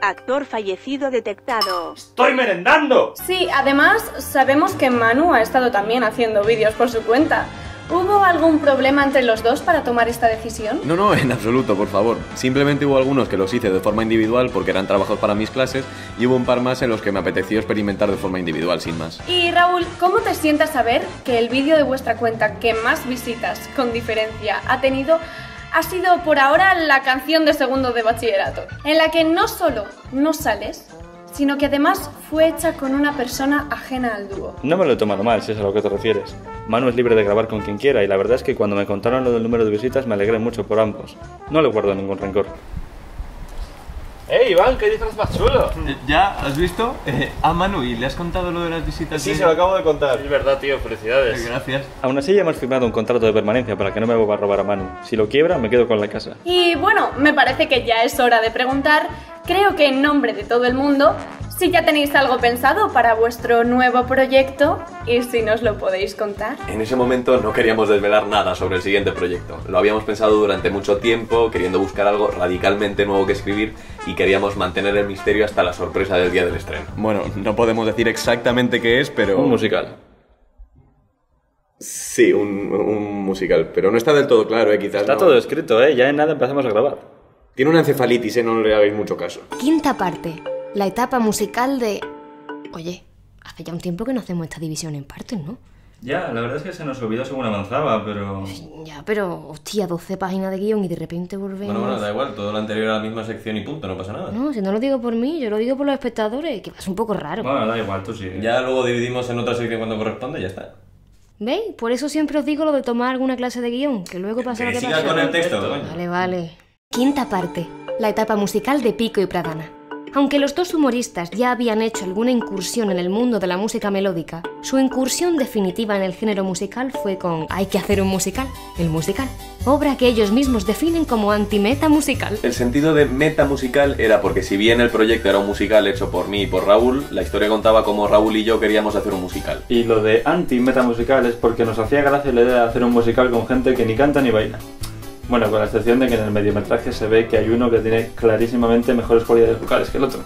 Actor fallecido detectado. ¡Estoy merendando! Sí, además sabemos que Manu ha estado también haciendo vídeos por su cuenta. ¿Hubo algún problema entre los dos para tomar esta decisión? No, no, en absoluto, por favor. Simplemente hubo algunos que los hice de forma individual porque eran trabajos para mis clases y hubo un par más en los que me apeteció experimentar de forma individual, sin más. Y Raúl, ¿cómo te sientas saber que el vídeo de vuestra cuenta que más visitas, con diferencia, ha tenido ha sido por ahora la canción de segundo de bachillerato, en la que no solo no sales, sino que además fue hecha con una persona ajena al dúo. No me lo he tomado mal, si es a lo que te refieres. Manu es libre de grabar con quien quiera y la verdad es que cuando me contaron lo del número de visitas me alegré mucho por ambos. No le guardo ningún rencor. ¡Ey, Iván, qué disfraz más chulo! ¿Ya? ¿Has visto? Eh, a Manu, ¿y le has contado lo de las visitas? Sí, se lo acabo de contar. Es verdad, tío, felicidades. Gracias. Aún así ya hemos firmado un contrato de permanencia para que no me vuelva a robar a Manu. Si lo quiebra, me quedo con la casa. Y bueno, me parece que ya es hora de preguntar, creo que en nombre de todo el mundo, si ya tenéis algo pensado para vuestro nuevo proyecto y si nos lo podéis contar. En ese momento no queríamos desvelar nada sobre el siguiente proyecto. Lo habíamos pensado durante mucho tiempo, queriendo buscar algo radicalmente nuevo que escribir y queríamos mantener el misterio hasta la sorpresa del día del estreno. Bueno, no podemos decir exactamente qué es, pero... Un musical. Sí, un, un musical, pero no está del todo claro, ¿eh? Quizás Está no- todo escrito, ¿eh? Ya en nada empezamos a grabar. Tiene una encefalitis, ¿eh? No le hagáis mucho caso. Quinta parte. La etapa musical de... Oye, hace ya un tiempo que no hacemos esta división en partes, ¿no? Ya, la verdad es que se nos olvidó según avanzaba, pero... Ya, pero, hostia, 12 páginas de guion y de repente volvemos... Bueno, bueno, da igual, todo lo anterior a la misma sección y punto, no pasa nada. No, si no lo digo por mí, yo lo digo por los espectadores, que es un poco raro. Bueno, da igual, tú sí. Ya luego dividimos en otra sección cuando corresponde y ya está. ¿Veis? Por eso siempre os digo lo de tomar alguna clase de guion, que luego pasa lo que siga pasa. con el texto, coño. Vale, vale. Quinta parte. La etapa musical de Pico y Pradana. Aunque los dos humoristas ya habían hecho alguna incursión en el mundo de la música melódica, su incursión definitiva en el género musical fue con Hay que hacer un musical, el musical, obra que ellos mismos definen como antimeta musical. El sentido de meta musical era porque si bien el proyecto era un musical hecho por mí y por Raúl, la historia contaba como Raúl y yo queríamos hacer un musical. Y lo de anti-meta musical es porque nos hacía gracia la idea de hacer un musical con gente que ni canta ni baila. Bueno, con la excepción de que en el mediometraje se ve que hay uno que tiene clarísimamente mejores cualidades vocales que el otro.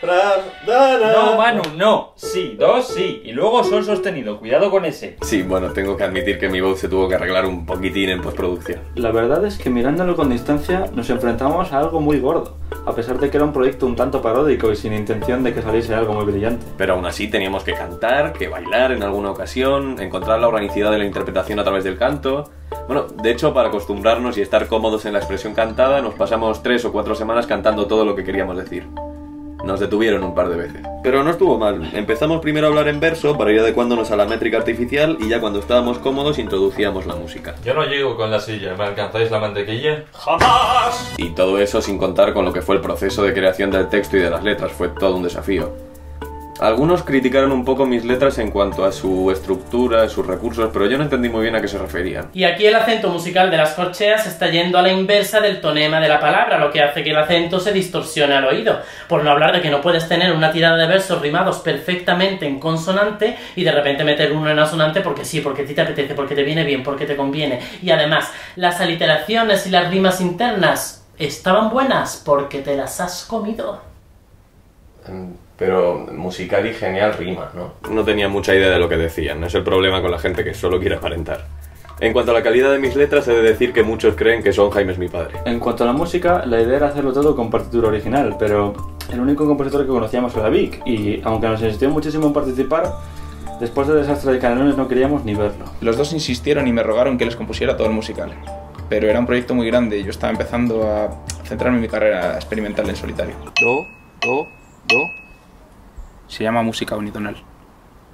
No, Manu, no. Sí, dos, sí. Y luego sol sostenido. Cuidado con ese. Sí, bueno, tengo que admitir que mi voz se tuvo que arreglar un poquitín en postproducción. La verdad es que mirándolo con distancia nos enfrentamos a algo muy gordo, a pesar de que era un proyecto un tanto paródico y sin intención de que saliese algo muy brillante. Pero aún así teníamos que cantar, que bailar en alguna ocasión, encontrar la organicidad de la interpretación a través del canto. Bueno, de hecho, para acostumbrarnos y estar cómodos en la expresión cantada, nos pasamos tres o cuatro semanas cantando todo lo que queríamos decir. Nos detuvieron un par de veces. Pero no estuvo mal. Empezamos primero a hablar en verso para ir adecuándonos a la métrica artificial y ya cuando estábamos cómodos introducíamos la música. Yo no llego con la silla, ¿me alcanzáis la mantequilla? ¡Jamás! Y todo eso sin contar con lo que fue el proceso de creación del texto y de las letras, fue todo un desafío. Algunos criticaron un poco mis letras en cuanto a su estructura, sus recursos, pero yo no entendí muy bien a qué se referían. Y aquí el acento musical de las corcheas está yendo a la inversa del tonema de la palabra, lo que hace que el acento se distorsione al oído. Por no hablar de que no puedes tener una tirada de versos rimados perfectamente en consonante y de repente meter uno en asonante porque sí, porque a ti te apetece, porque te viene bien, porque te conviene. Y además, las aliteraciones y las rimas internas estaban buenas porque te las has comido. Pero musical y genial rima, ¿no? No tenía mucha idea de lo que decían, es el problema con la gente que solo quiere aparentar. En cuanto a la calidad de mis letras, he de decir que muchos creen que son Jaime es mi padre. En cuanto a la música, la idea era hacerlo todo con partitura original, pero el único compositor que conocíamos era Vic, y aunque nos insistió muchísimo en participar, después del desastre de Canelones no queríamos ni verlo. Los dos insistieron y me rogaron que les compusiera todo el musical. Pero era un proyecto muy grande y yo estaba empezando a centrarme en mi carrera experimental en solitario. Do, do, do. Se llama música unitonal.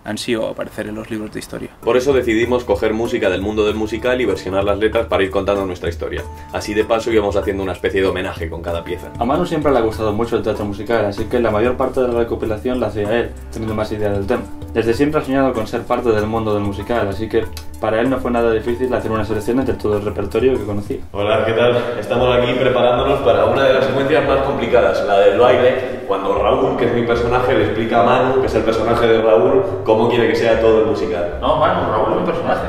ansío aparecer en los libros de historia. Por eso decidimos coger música del mundo del musical y versionar las letras para ir contando nuestra historia. Así de paso íbamos haciendo una especie de homenaje con cada pieza. A Manu siempre le ha gustado mucho el teatro musical, así que la mayor parte de la recopilación la hacía él, teniendo más idea del tema. Desde siempre ha soñado con ser parte del mundo del musical, así que para él no fue nada difícil hacer una selección entre todo el repertorio que conocía. Hola, ¿qué tal? Estamos aquí preparándonos para una de las secuencias más complicadas, la del baile, cuando Raúl, que es mi personaje, le explica a Manu, que es el personaje de Raúl, cómo quiere que sea todo el musical. No, Manu, Raúl es un personaje.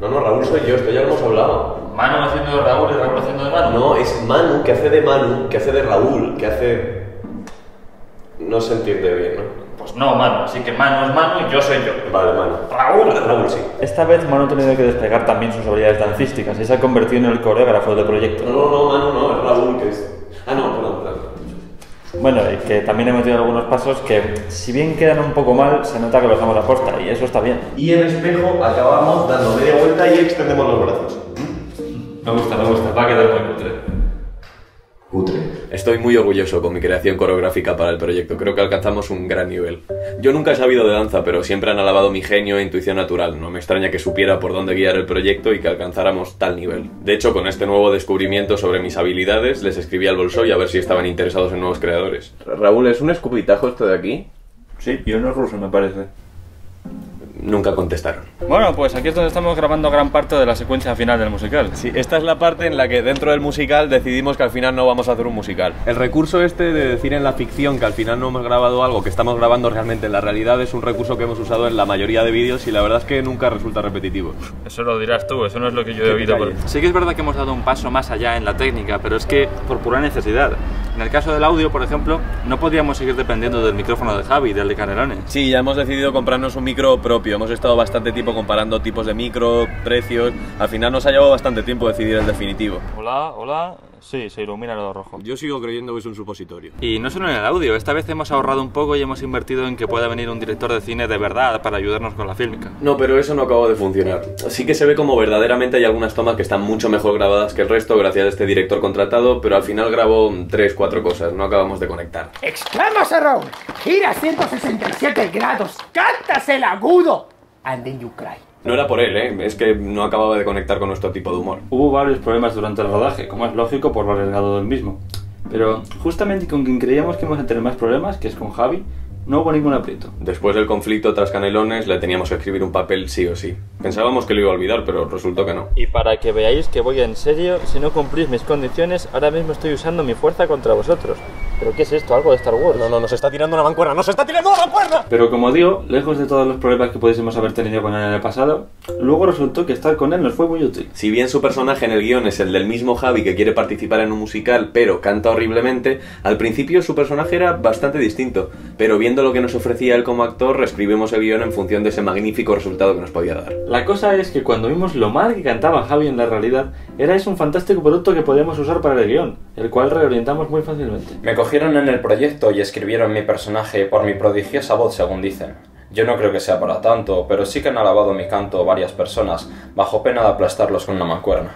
No, no, Raúl soy yo, esto ya lo hemos hablado. Manu haciendo de Raúl y Raúl haciendo de Manu. No, es Manu que hace de Manu, que hace de Raúl, que hace... No se entiende bien, ¿no? Pues no, Manu. Así que Manu es Manu y yo soy yo. Vale, Manu. Raúl. Raúl, sí. Esta vez Manu ha tenido que desplegar también sus habilidades dancísticas y se ha convertido en el coreógrafo del proyecto. No, no, no, Manu, no, es Raúl que es... Ah, no, perdón, perdón. Bueno, y que también he metido algunos pasos que, si bien quedan un poco mal, se nota que los hacemos a posta y eso está bien. Y en espejo acabamos dando media vuelta y extendemos los brazos. Me gusta, me gusta, va a quedar muy cutre. Estoy muy orgulloso con mi creación coreográfica para el proyecto. Creo que alcanzamos un gran nivel. Yo nunca he sabido de danza, pero siempre han alabado mi genio e intuición natural. No me extraña que supiera por dónde guiar el proyecto y que alcanzáramos tal nivel. De hecho, con este nuevo descubrimiento sobre mis habilidades, les escribí al bolso y a ver si estaban interesados en nuevos creadores. Raúl, ¿es un escupitajo esto de aquí? Sí, y uno es ruso, me parece. Nunca contestaron. Bueno, pues aquí es donde estamos grabando gran parte de la secuencia final del musical. Sí, esta es la parte en la que dentro del musical decidimos que al final no vamos a hacer un musical. El recurso este de decir en la ficción que al final no hemos grabado algo que estamos grabando realmente en la realidad es un recurso que hemos usado en la mayoría de vídeos y la verdad es que nunca resulta repetitivo. Eso lo dirás tú, eso no es lo que yo he oído. por- Sí que es verdad que hemos dado un paso más allá en la técnica, pero es que por pura necesidad. En el caso del audio, por ejemplo, no podíamos seguir dependiendo del micrófono de Javi, del de Canelones. Sí, ya hemos decidido comprarnos un micro propio. Hemos estado bastante tiempo comparando tipos de micro, precios. Al final nos ha llevado bastante tiempo decidir el definitivo. Hola, hola. Sí, se ilumina lo rojo. Yo sigo creyendo que es un supositorio. Y no solo en el audio, esta vez hemos ahorrado un poco y hemos invertido en que pueda venir un director de cine de verdad para ayudarnos con la fílmica. No, pero eso no acabó de funcionar. Sí que se ve como verdaderamente hay algunas tomas que están mucho mejor grabadas que el resto gracias a este director contratado, pero al final grabó tres, cuatro cosas. No acabamos de conectar. ¡Exclamas a Raúl! ¡Gira 167 grados! ¡Cantas el agudo! And then you cry. No era por él, ¿eh? Es que no acababa de conectar con nuestro tipo de humor. Hubo varios problemas durante el rodaje, como es lógico por lo arriesgado del mismo. Pero justamente con quien creíamos que íbamos a tener más problemas, que es con Javi, no hubo ningún aprieto. Después del conflicto tras Canelones, le teníamos que escribir un papel sí o sí. Pensábamos que lo iba a olvidar, pero resultó que no. Y para que veáis que voy en serio, si no cumplís mis condiciones, ahora mismo estoy usando mi fuerza contra vosotros. ¿Pero qué es esto? ¿Algo de Star Wars? No, no, nos está tirando una mancuerna, nos está tirando una mancuerna. Pero como digo, lejos de todos los problemas que pudiésemos haber tenido con él en el pasado, luego resultó que estar con él nos fue muy útil. Si bien su personaje en el guion es el del mismo Javi que quiere participar en un musical, pero canta horriblemente, al principio su personaje era bastante distinto. Pero viendo lo que nos ofrecía él como actor, reescribimos el guion en función de ese magnífico resultado que nos podía dar. La cosa es que cuando vimos lo mal que cantaba Javi en la realidad, era eso un fantástico producto que podíamos usar para el guion, el cual reorientamos muy fácilmente. Me cogieron en el proyecto y escribieron mi personaje por mi prodigiosa voz, según dicen. Yo no creo que sea para tanto, pero sí que han alabado mi canto varias personas, bajo pena de aplastarlos con una mancuerna.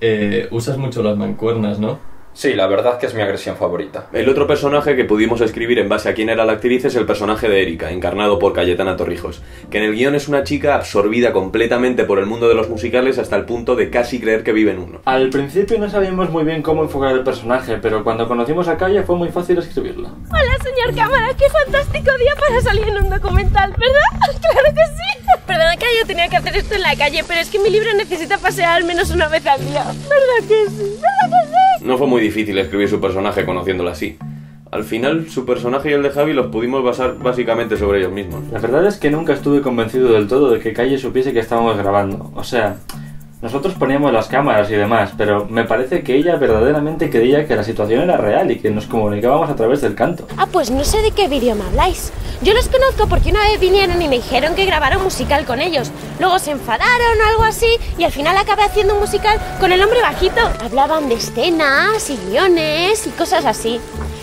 Eh, usas mucho las mancuernas, ¿no? Sí, la verdad que es mi agresión favorita. El otro personaje que pudimos escribir en base a quién era la actriz es el personaje de Erika, encarnado por Cayetana Torrijos, que en el guion es una chica absorbida completamente por el mundo de los musicales hasta el punto de casi creer que vive en uno. Al principio no sabíamos muy bien cómo enfocar el personaje, pero cuando conocimos a Kaya fue muy fácil escribirla. Hola, señor cámara, qué fantástico día para salir en un documental, ¿verdad? Claro que sí. Perdona que yo tenía que hacer esto en la calle, pero es que mi libro necesita pasear al menos una vez al día. ¿Verdad que sí? ¿Verdad que sí? No fue muy difícil escribir su personaje conociéndolo así. Al final, su personaje y el de Javi los pudimos basar básicamente sobre ellos mismos. La verdad es que nunca estuve convencido del todo de que Calle supiese que estábamos grabando. O sea, nosotros poníamos las cámaras y demás, pero me parece que ella verdaderamente creía que la situación era real y que nos comunicábamos a través del canto. Ah, pues no sé de qué me habláis. Yo los conozco porque una vez vinieron y me dijeron que grabara un musical con ellos. Luego se enfadaron o algo así y al final acabé haciendo un musical con el hombre bajito. Hablaban de escenas y guiones y cosas así.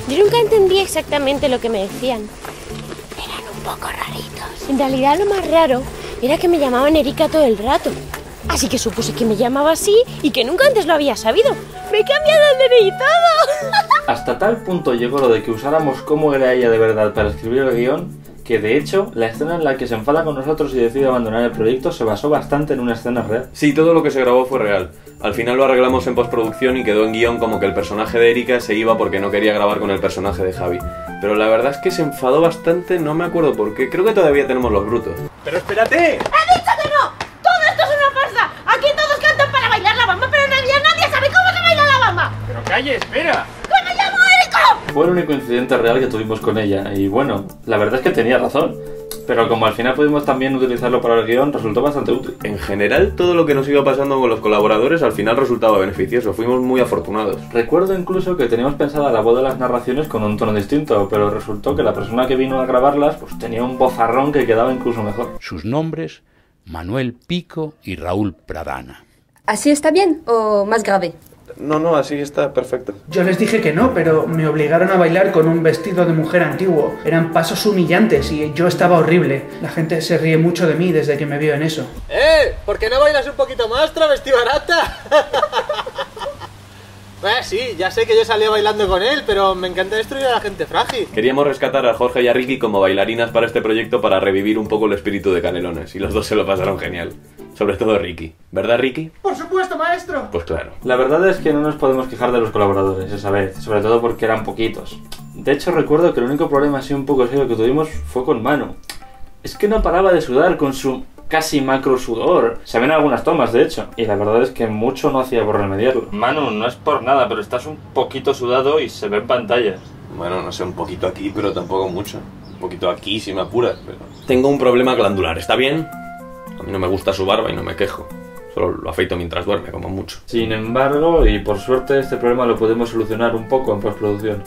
Yo nunca entendí exactamente lo que me decían. Eran un poco raritos. En realidad lo más raro era que me llamaban Erika todo el rato. Así que supuse que me llamaba así y que nunca antes lo había sabido. ¡Me he cambiado el DNI y todo! Hasta tal punto llegó lo de que usáramos cómo era ella de verdad para escribir el guion, que de hecho la escena en la que se enfada con nosotros y decide abandonar el proyecto se basó bastante en una escena real. Sí, todo lo que se grabó fue real. Al final lo arreglamos en postproducción y quedó en guion como que el personaje de Erika se iba porque no quería grabar con el personaje de Javi. Pero la verdad es que se enfadó bastante, no me acuerdo por qué. Creo que todavía tenemos los brutos. ¡Pero espérate! ¡He dicho que no! ¡Todo esto es una farsa! Aquí todos cantan para bailar la bamba, pero nadie, nadie sabe cómo se baila la bamba. ¡Pero calle, espera! ¡Que me llamo Erika! Fue el único incidente real que tuvimos con ella y bueno, la verdad es que tenía razón. Pero como al final pudimos también utilizarlo para el guion, resultó bastante útil. En general, todo lo que nos iba pasando con los colaboradores al final resultaba beneficioso. Fuimos muy afortunados. Recuerdo incluso que teníamos pensada la voz de las narraciones con un tono distinto, pero resultó que la persona que vino a grabarlas pues tenía un bozarrón que quedaba incluso mejor. Sus nombres, Manuel Pico y Raúl Pradana. ¿Así está bien o más grave? No, no, así está perfecto. Yo les dije que no, pero me obligaron a bailar con un vestido de mujer antiguo. Eran pasos humillantes y yo estaba horrible. La gente se ríe mucho de mí desde que me vio en eso. ¡Eh! ¿Por qué no bailas un poquito más, travesti barata? Eh, sí, ya sé que yo salía bailando con él, pero me encanta destruir a la gente frágil. Queríamos rescatar a Jorge y a Ricky como bailarinas para este proyecto para revivir un poco el espíritu de Canelones. Y los dos se lo pasaron genial. Sobre todo Ricky. ¿Verdad, Ricky? Por supuesto, maestro. Pues claro. La verdad es que no nos podemos quejar de los colaboradores esa vez, sobre todo porque eran poquitos. De hecho, recuerdo que el único problema así un poco serio que tuvimos fue con Manu. Es que no paraba de sudar con su casi macro sudor. Se ven algunas tomas, de hecho, y la verdad es que mucho no hacía por remediarlo. Manu, no es por nada, pero estás un poquito sudado y se ve en pantalla. Bueno, no sé, un poquito aquí, pero tampoco mucho. Un poquito aquí si me apuras, pero... Tengo un problema glandular, ¿está bien? A mí no me gusta su barba y no me quejo. Solo lo afeito mientras duerme, como mucho. Sin embargo, y por suerte, este problema lo podemos solucionar un poco en postproducción.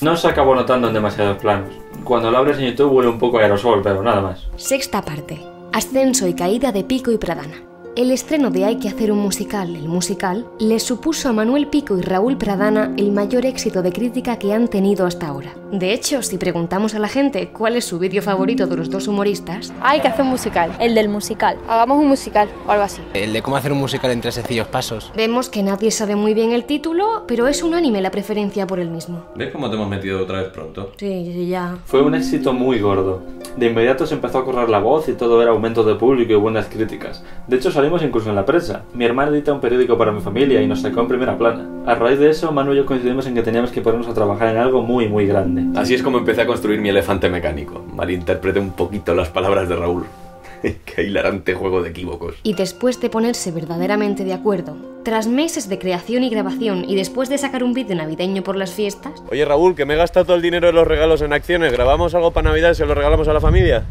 No se acabó notando en demasiados planos. Cuando lo abres en YouTube huele un poco a aerosol, pero nada más. Sexta parte. Ascenso y caída de Pico y Pradana. El estreno de Hay que hacer un musical, el musical, les supuso a Manuel Pico y Raúl Pradana el mayor éxito de crítica que han tenido hasta ahora. De hecho, si preguntamos a la gente cuál es su vídeo favorito de los dos humoristas, Hay que hacer un musical. El del musical. Hagamos un musical o algo así. El de cómo hacer un musical en tres sencillos pasos. vemos que nadie sabe muy bien el título, pero es unánime la preferencia por el mismo. ¿Ves cómo te hemos metido otra vez pronto? Sí, sí, ya. Fue un éxito muy gordo. De inmediato se empezó a correr la voz y todo era aumento de público y buenas críticas. De hecho, salimos incluso en la prensa. Mi hermana edita un periódico para mi familia y nos sacó en primera plana. A raíz de eso, Manu y yo coincidimos en que teníamos que ponernos a trabajar en algo muy, muy grande. Así es como empecé a construir mi elefante mecánico. Malinterpreté un poquito las palabras de Raúl. Qué hilarante juego de equívocos. Y después de ponerse verdaderamente de acuerdo, tras meses de creación y grabación y después de sacar un vídeo navideño por las fiestas, Oye Raúl, que me he gastado todo el dinero de los regalos en acciones. ¿Grabamos algo para Navidad y se lo regalamos a la familia?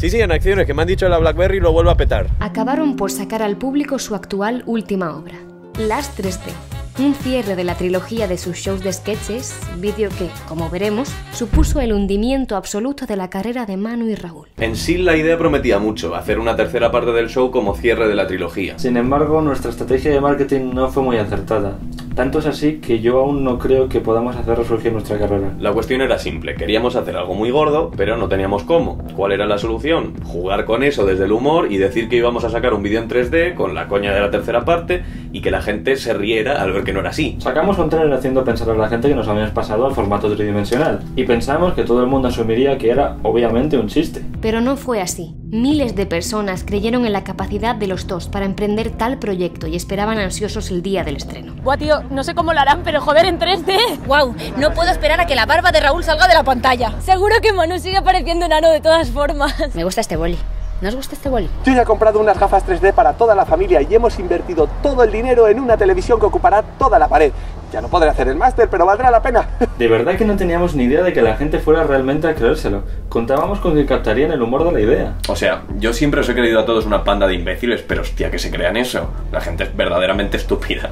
Sí, sí, en acciones, que me han dicho la BlackBerry lo vuelvo a petar. acabaron por sacar al público su actual última obra, Las 3D. Un cierre de la trilogía de sus shows de sketches, vídeo que, como veremos, supuso el hundimiento absoluto de la carrera de Manu y Raúl. En sí la idea prometía mucho, hacer una tercera parte del show como cierre de la trilogía. Sin embargo, nuestra estrategia de marketing no fue muy acertada. Tanto es así que yo aún no creo que podamos hacer resurgir nuestra carrera. La cuestión era simple, queríamos hacer algo muy gordo, pero no teníamos cómo. ¿Cuál era la solución? Jugar con eso desde el humor y decir que íbamos a sacar un vídeo en 3D con la coña de la tercera parte y que la gente se riera al ver que no era así. Sacamos un trailer haciendo pensar a la gente que nos habíamos pasado al formato tridimensional y pensamos que todo el mundo asumiría que era obviamente un chiste. Pero no fue así. Miles de personas creyeron en la capacidad de los dos para emprender tal proyecto y esperaban ansiosos el día del estreno. Buah, tío, no sé cómo lo harán, pero joder, en 3D. Wow, no puedo esperar a que la barba de Raúl salga de la pantalla. Seguro que Manu sigue pareciendo enano de todas formas. Me gusta este boli. ¿No os gusta este boli? Yo ya he comprado unas gafas 3D para toda la familia y hemos invertido todo el dinero en una televisión que ocupará toda la pared. Ya no podré hacer el máster, pero valdrá la pena. De verdad que no teníamos ni idea de que la gente fuera realmente a creérselo. Contábamos con que captarían el humor de la idea. O sea, yo siempre os he creído a todos una panda de imbéciles, pero hostia, que se crean eso. La gente es verdaderamente estúpida.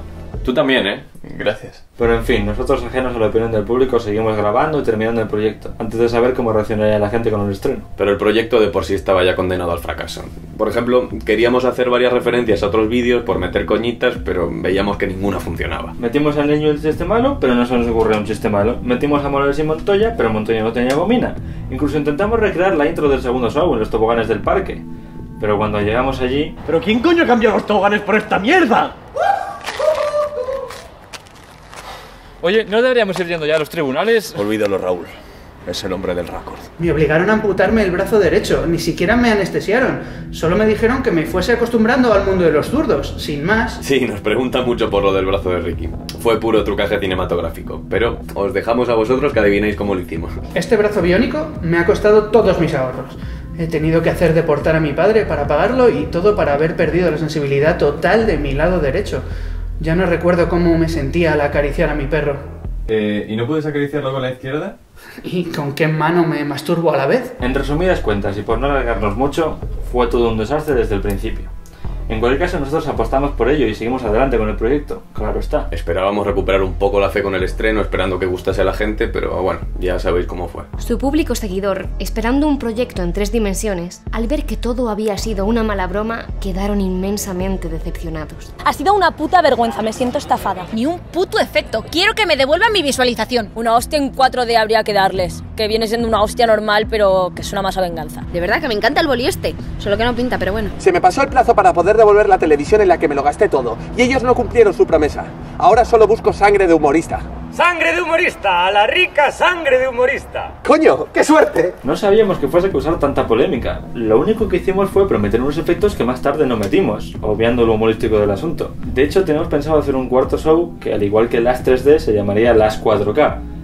Tú también, ¿eh? Gracias. Pero en fin, nosotros ajenos a la opinión del público seguimos grabando y terminando el proyecto, antes de saber cómo reaccionaría la gente con el estreno. Pero el proyecto de por sí estaba ya condenado al fracaso. Por ejemplo, queríamos hacer varias referencias a otros vídeos por meter coñitas, pero veíamos que ninguna funcionaba. Metimos al niño el chiste malo, pero no se nos ocurrió un chiste malo. Metimos a Morales y Montoya, pero Montoya no tenía gomina. Incluso intentamos recrear la intro del segundo show en los toboganes del parque. Pero cuando llegamos allí... ¿Pero quién coño cambió los toboganes por esta mierda? Oye, ¿no deberíamos ir yendo ya a los tribunales? Olvídalo, Raúl. Es el hombre del récord. Me obligaron a amputarme el brazo derecho, ni siquiera me anestesiaron. Solo me dijeron que me fuese acostumbrando al mundo de los zurdos, sin más. Sí, nos preguntan mucho por lo del brazo de Ricky. Fue puro trucaje cinematográfico, pero os dejamos a vosotros que adivinéis cómo lo hicimos. Este brazo biónico me ha costado todos mis ahorros. He tenido que hacer deportar a mi padre para pagarlo y todo para haber perdido la sensibilidad total de mi lado derecho. Ya no recuerdo cómo me sentía al acariciar a mi perro. Eh, ¿Y no puedes acariciarlo con la izquierda? ¿Y con qué mano me masturbo a la vez? En resumidas cuentas, y por no alargarnos mucho, fue todo un desastre desde el principio. En cualquier caso, nosotros apostamos por ello y seguimos adelante con el proyecto, claro está. Esperábamos recuperar un poco la fe con el estreno, esperando que gustase a la gente, pero bueno, ya sabéis cómo fue. Su público seguidor, esperando un proyecto en tres dimensiones, al ver que todo había sido una mala broma, quedaron inmensamente decepcionados. Ha sido una puta vergüenza, me siento estafada. Ni un puto efecto. Quiero que me devuelvan mi visualización. Una hostia en 4D habría que darles. Que viene siendo una hostia normal, pero que suena más a venganza. De verdad que me encanta el boli este. Solo que no pinta, pero bueno. Se me pasó el plazo para poder devolver la televisión en la que me lo gasté todo, y ellos no cumplieron su promesa. Ahora solo busco sangre de humorista. ¡Sangre de humorista! ¡A la rica sangre de humorista! ¡Coño! ¡Qué suerte! No sabíamos que fuese a causar tanta polémica. Lo único que hicimos fue prometer unos efectos que más tarde no metimos, obviando lo humorístico del asunto. De hecho, tenemos pensado hacer un cuarto show que, al igual que Las 3D, se llamaría Las 4K.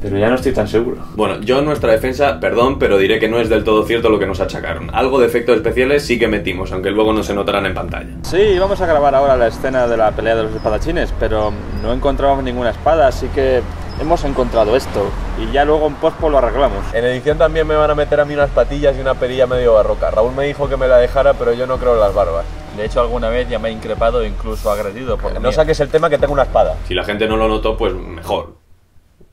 Pero ya no estoy tan seguro. Bueno, yo en nuestra defensa, perdón, pero diré que no es del todo cierto lo que nos achacaron. Algo de efectos especiales sí que metimos, aunque luego no se notarán en pantalla. Sí, vamos a grabar ahora la escena de la pelea de los espadachines, pero no encontramos ninguna espada, así que hemos encontrado esto. Y ya luego en pospo lo arreglamos. En edición también me van a meter a mí unas patillas y una perilla medio barroca. Raúl me dijo que me la dejara, pero yo no creo en las barbas. De hecho, alguna vez ya me he increpado e incluso agredido por No saques el tema que tengo una espada. Si la gente no lo notó, pues mejor.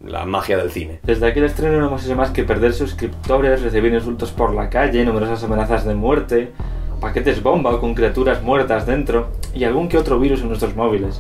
La magia del cine. Desde aquel estreno no hemos hecho más que perder suscriptores, recibir insultos por la calle, numerosas amenazas de muerte, paquetes bomba con criaturas muertas dentro y algún que otro virus en nuestros móviles.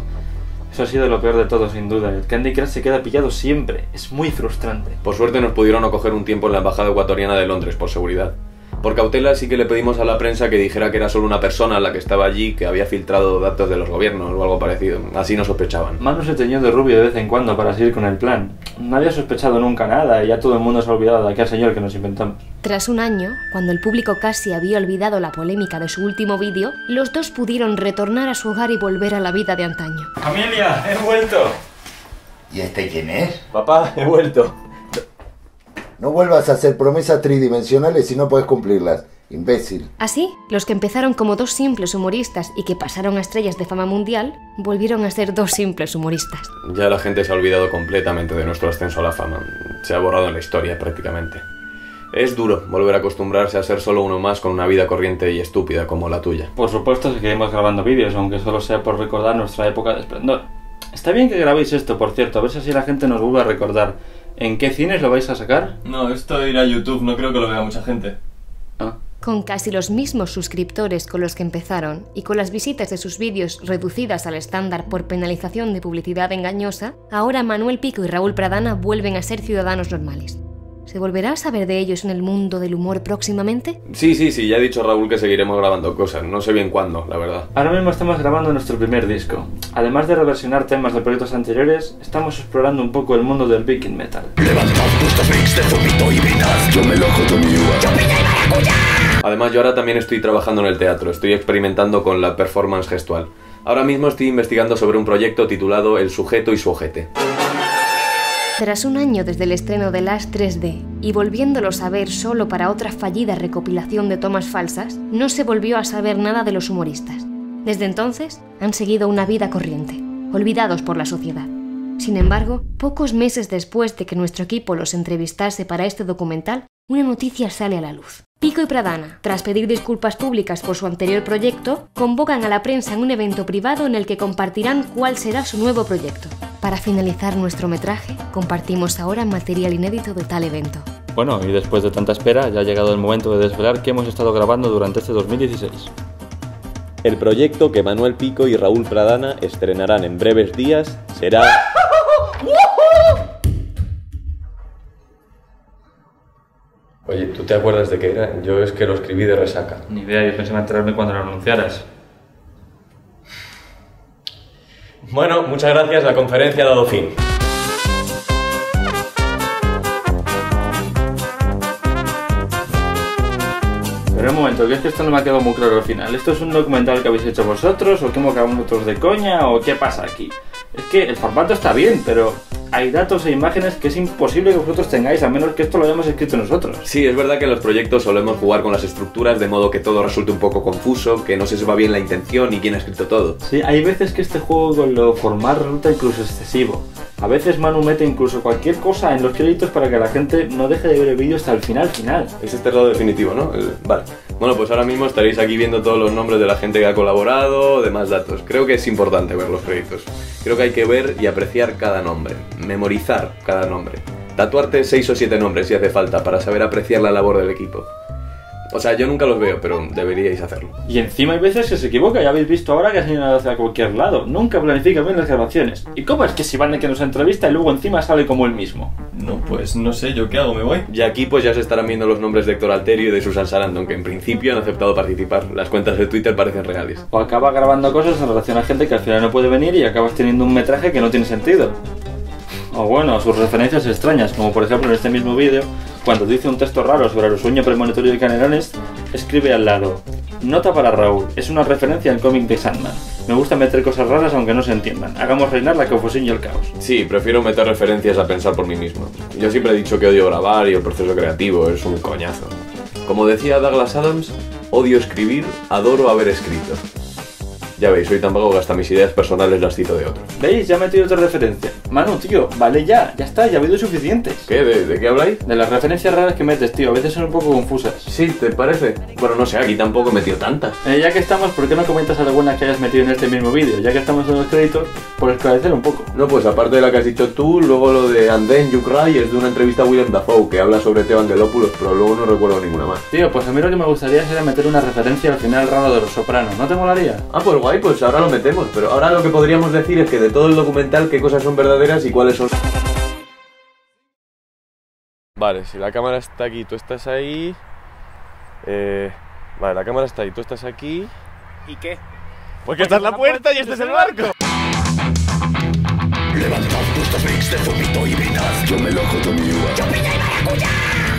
Eso ha sido lo peor de todo, sin duda. El Candy Crush se queda pillado siempre. Es muy frustrante. Por suerte nos pudieron acoger un tiempo en la embajada ecuatoriana de Londres, por seguridad. Por cautela sí que le pedimos a la prensa que dijera que era solo una persona la que estaba allí que había filtrado datos de los gobiernos o algo parecido. Así no sospechaban. Manu se teñió de rubio de vez en cuando para seguir con el plan. Nadie ha sospechado nunca nada y ya todo el mundo se ha olvidado de aquel señor que nos inventamos. Tras un año, cuando el público casi había olvidado la polémica de su último vídeo, los dos pudieron retornar a su hogar y volver a la vida de antaño. ¡Familia! ¡He vuelto! ¿Y este quién es? Papá, he vuelto. No vuelvas a hacer promesas tridimensionales si no puedes cumplirlas. Imbécil. Así, los que empezaron como dos simples humoristas y que pasaron a estrellas de fama mundial, volvieron a ser dos simples humoristas. Ya la gente se ha olvidado completamente de nuestro ascenso a la fama. Se ha borrado en la historia prácticamente. Es duro volver a acostumbrarse a ser solo uno más con una vida corriente y estúpida como la tuya. Por supuesto, seguiremos grabando vídeos, aunque solo sea por recordar nuestra época de esplendor. Está bien que grabéis esto, por cierto, a ver si así la gente nos vuelve a recordar. ¿En qué cines lo vais a sacar? No, esto irá a YouTube, no creo que lo vea mucha gente. Con casi los mismos suscriptores con los que empezaron y con las visitas de sus vídeos reducidas al estándar por penalización de publicidad engañosa, ahora Manuel Pico y Raúl Pradana vuelven a ser ciudadanos normales. ¿Se volverá a saber de ellos en el mundo del humor próximamente? Sí, sí, sí, ya ha dicho Raúl que seguiremos grabando cosas. No sé bien cuándo, la verdad. Ahora mismo estamos grabando nuestro primer disco. Además de reversionar temas de proyectos anteriores, estamos explorando un poco el mundo del viking metal. Además, yo ahora también estoy trabajando en el teatro, estoy experimentando con la performance gestual. Ahora mismo estoy investigando sobre un proyecto titulado El sujeto y su ojete. Tras un año desde el estreno de Las 3D y volviéndolo a saber solo para otra fallida recopilación de tomas falsas, no se volvió a saber nada de los humoristas. Desde entonces han seguido una vida corriente, olvidados por la sociedad. Sin embargo, pocos meses después de que nuestro equipo los entrevistase para este documental, una noticia sale a la luz. Pico y Pradana, tras pedir disculpas públicas por su anterior proyecto, convocan a la prensa en un evento privado en el que compartirán cuál será su nuevo proyecto. Para finalizar nuestro metraje, compartimos ahora material inédito de tal evento. Bueno, y después de tanta espera, ya ha llegado el momento de desvelar qué hemos estado grabando durante este 2016. El proyecto que Manuel Pico y Raúl Pradana estrenarán en breves días será... Oye, ¿tú te acuerdas de qué era? Yo es que lo escribí de resaca. Ni idea, yo pensaba enterarme cuando lo anunciaras. Bueno, muchas gracias, la conferencia ha dado fin. Pero un momento, que es que esto no me ha quedado muy claro al final. ¿Esto es un documental que habéis hecho vosotros? ¿O que hemos quedado nosotros de coña? ¿O qué pasa aquí? Es que el formato está bien, pero hay datos e imágenes que es imposible que vosotros tengáis, a menos que esto lo hayamos escrito nosotros. Sí, es verdad que en los proyectos solemos jugar con las estructuras de modo que todo resulte un poco confuso, que no se sepa bien la intención y quién ha escrito todo. Sí, hay veces que este juego con lo formal resulta incluso excesivo. A veces Manu mete incluso cualquier cosa en los créditos para que la gente no deje de ver el vídeo hasta el final final. Es este lado definitivo, ¿no? El- Vale. Bueno, pues ahora mismo estaréis aquí viendo todos los nombres de la gente que ha colaborado, demás datos. Creo que es importante ver los créditos. Creo que hay que ver y apreciar cada nombre, memorizar cada nombre. Tatuarte seis o siete nombres si hace falta para saber apreciar la labor del equipo. O sea, yo nunca los veo, pero deberíais hacerlo. Y encima hay veces que se equivoca, ya habéis visto ahora que se ido hacia cualquier lado. Nunca planifica bien las grabaciones. ¿Y cómo es que si van de que nos entrevista y luego encima sale como el mismo? No, pues no sé, ¿yo qué hago? ¿Me voy? Y aquí pues ya se estarán viendo los nombres de Héctor Alterio y de Susan Sarandon, que en principio han aceptado participar. Las cuentas de Twitter parecen reales. O acaba grabando cosas en relación a gente que al final no puede venir y acabas teniendo un metraje que no tiene sentido. O bueno, sus referencias extrañas, como por ejemplo en este mismo vídeo, cuando dice un texto raro sobre el sueño premonitorio de Canelones, escribe al lado, Nota para Raúl, es una referencia al cómic de Sandman. Me gusta meter cosas raras aunque no se entiendan. Hagamos reinar la confusión y el caos. Sí, prefiero meter referencias a pensar por mí mismo. Yo siempre he dicho que odio grabar y el proceso creativo es un coñazo. Como decía Douglas Adams, odio escribir, adoro haber escrito. Ya veis, hoy tampoco gasta mis ideas personales, las cito de otros. ¿Veis? Ya he metido otra referencia. Manu, tío, vale ya, ya está, ya ha habido suficientes. ¿Qué? ¿De, de qué habláis? De las referencias raras que metes, tío, a veces son un poco confusas. Sí, ¿te parece? Bueno, no sé, aquí tampoco he metido tantas. Eh, ya que estamos, ¿por qué no comentas algunas que hayas metido en este mismo vídeo? Ya que estamos en los créditos, por esclarecer un poco. No, pues aparte de la que has dicho tú, luego lo de And Then You Cry es de una entrevista a William Dafoe que habla sobre Teo Angelopoulos, pero luego no recuerdo ninguna más. Tío, pues a mí lo que me gustaría sería meter una referencia al final raro de los sopranos. ¿No te molaría? Ah, pues guay, pues ahora lo metemos. Pero ahora lo que podríamos decir es que de todo el documental, qué cosas son verdaderas y cuáles son. Vale, si la cámara está aquí, tú estás ahí. Eh, vale, la cámara está ahí, tú estás aquí. ¿Y qué? Pues que esta es la puerta y este es el barco. Levantad vuestros mix de vómito y vinad. Yo me lojo con mi uva. ¡Yo y maracuyá!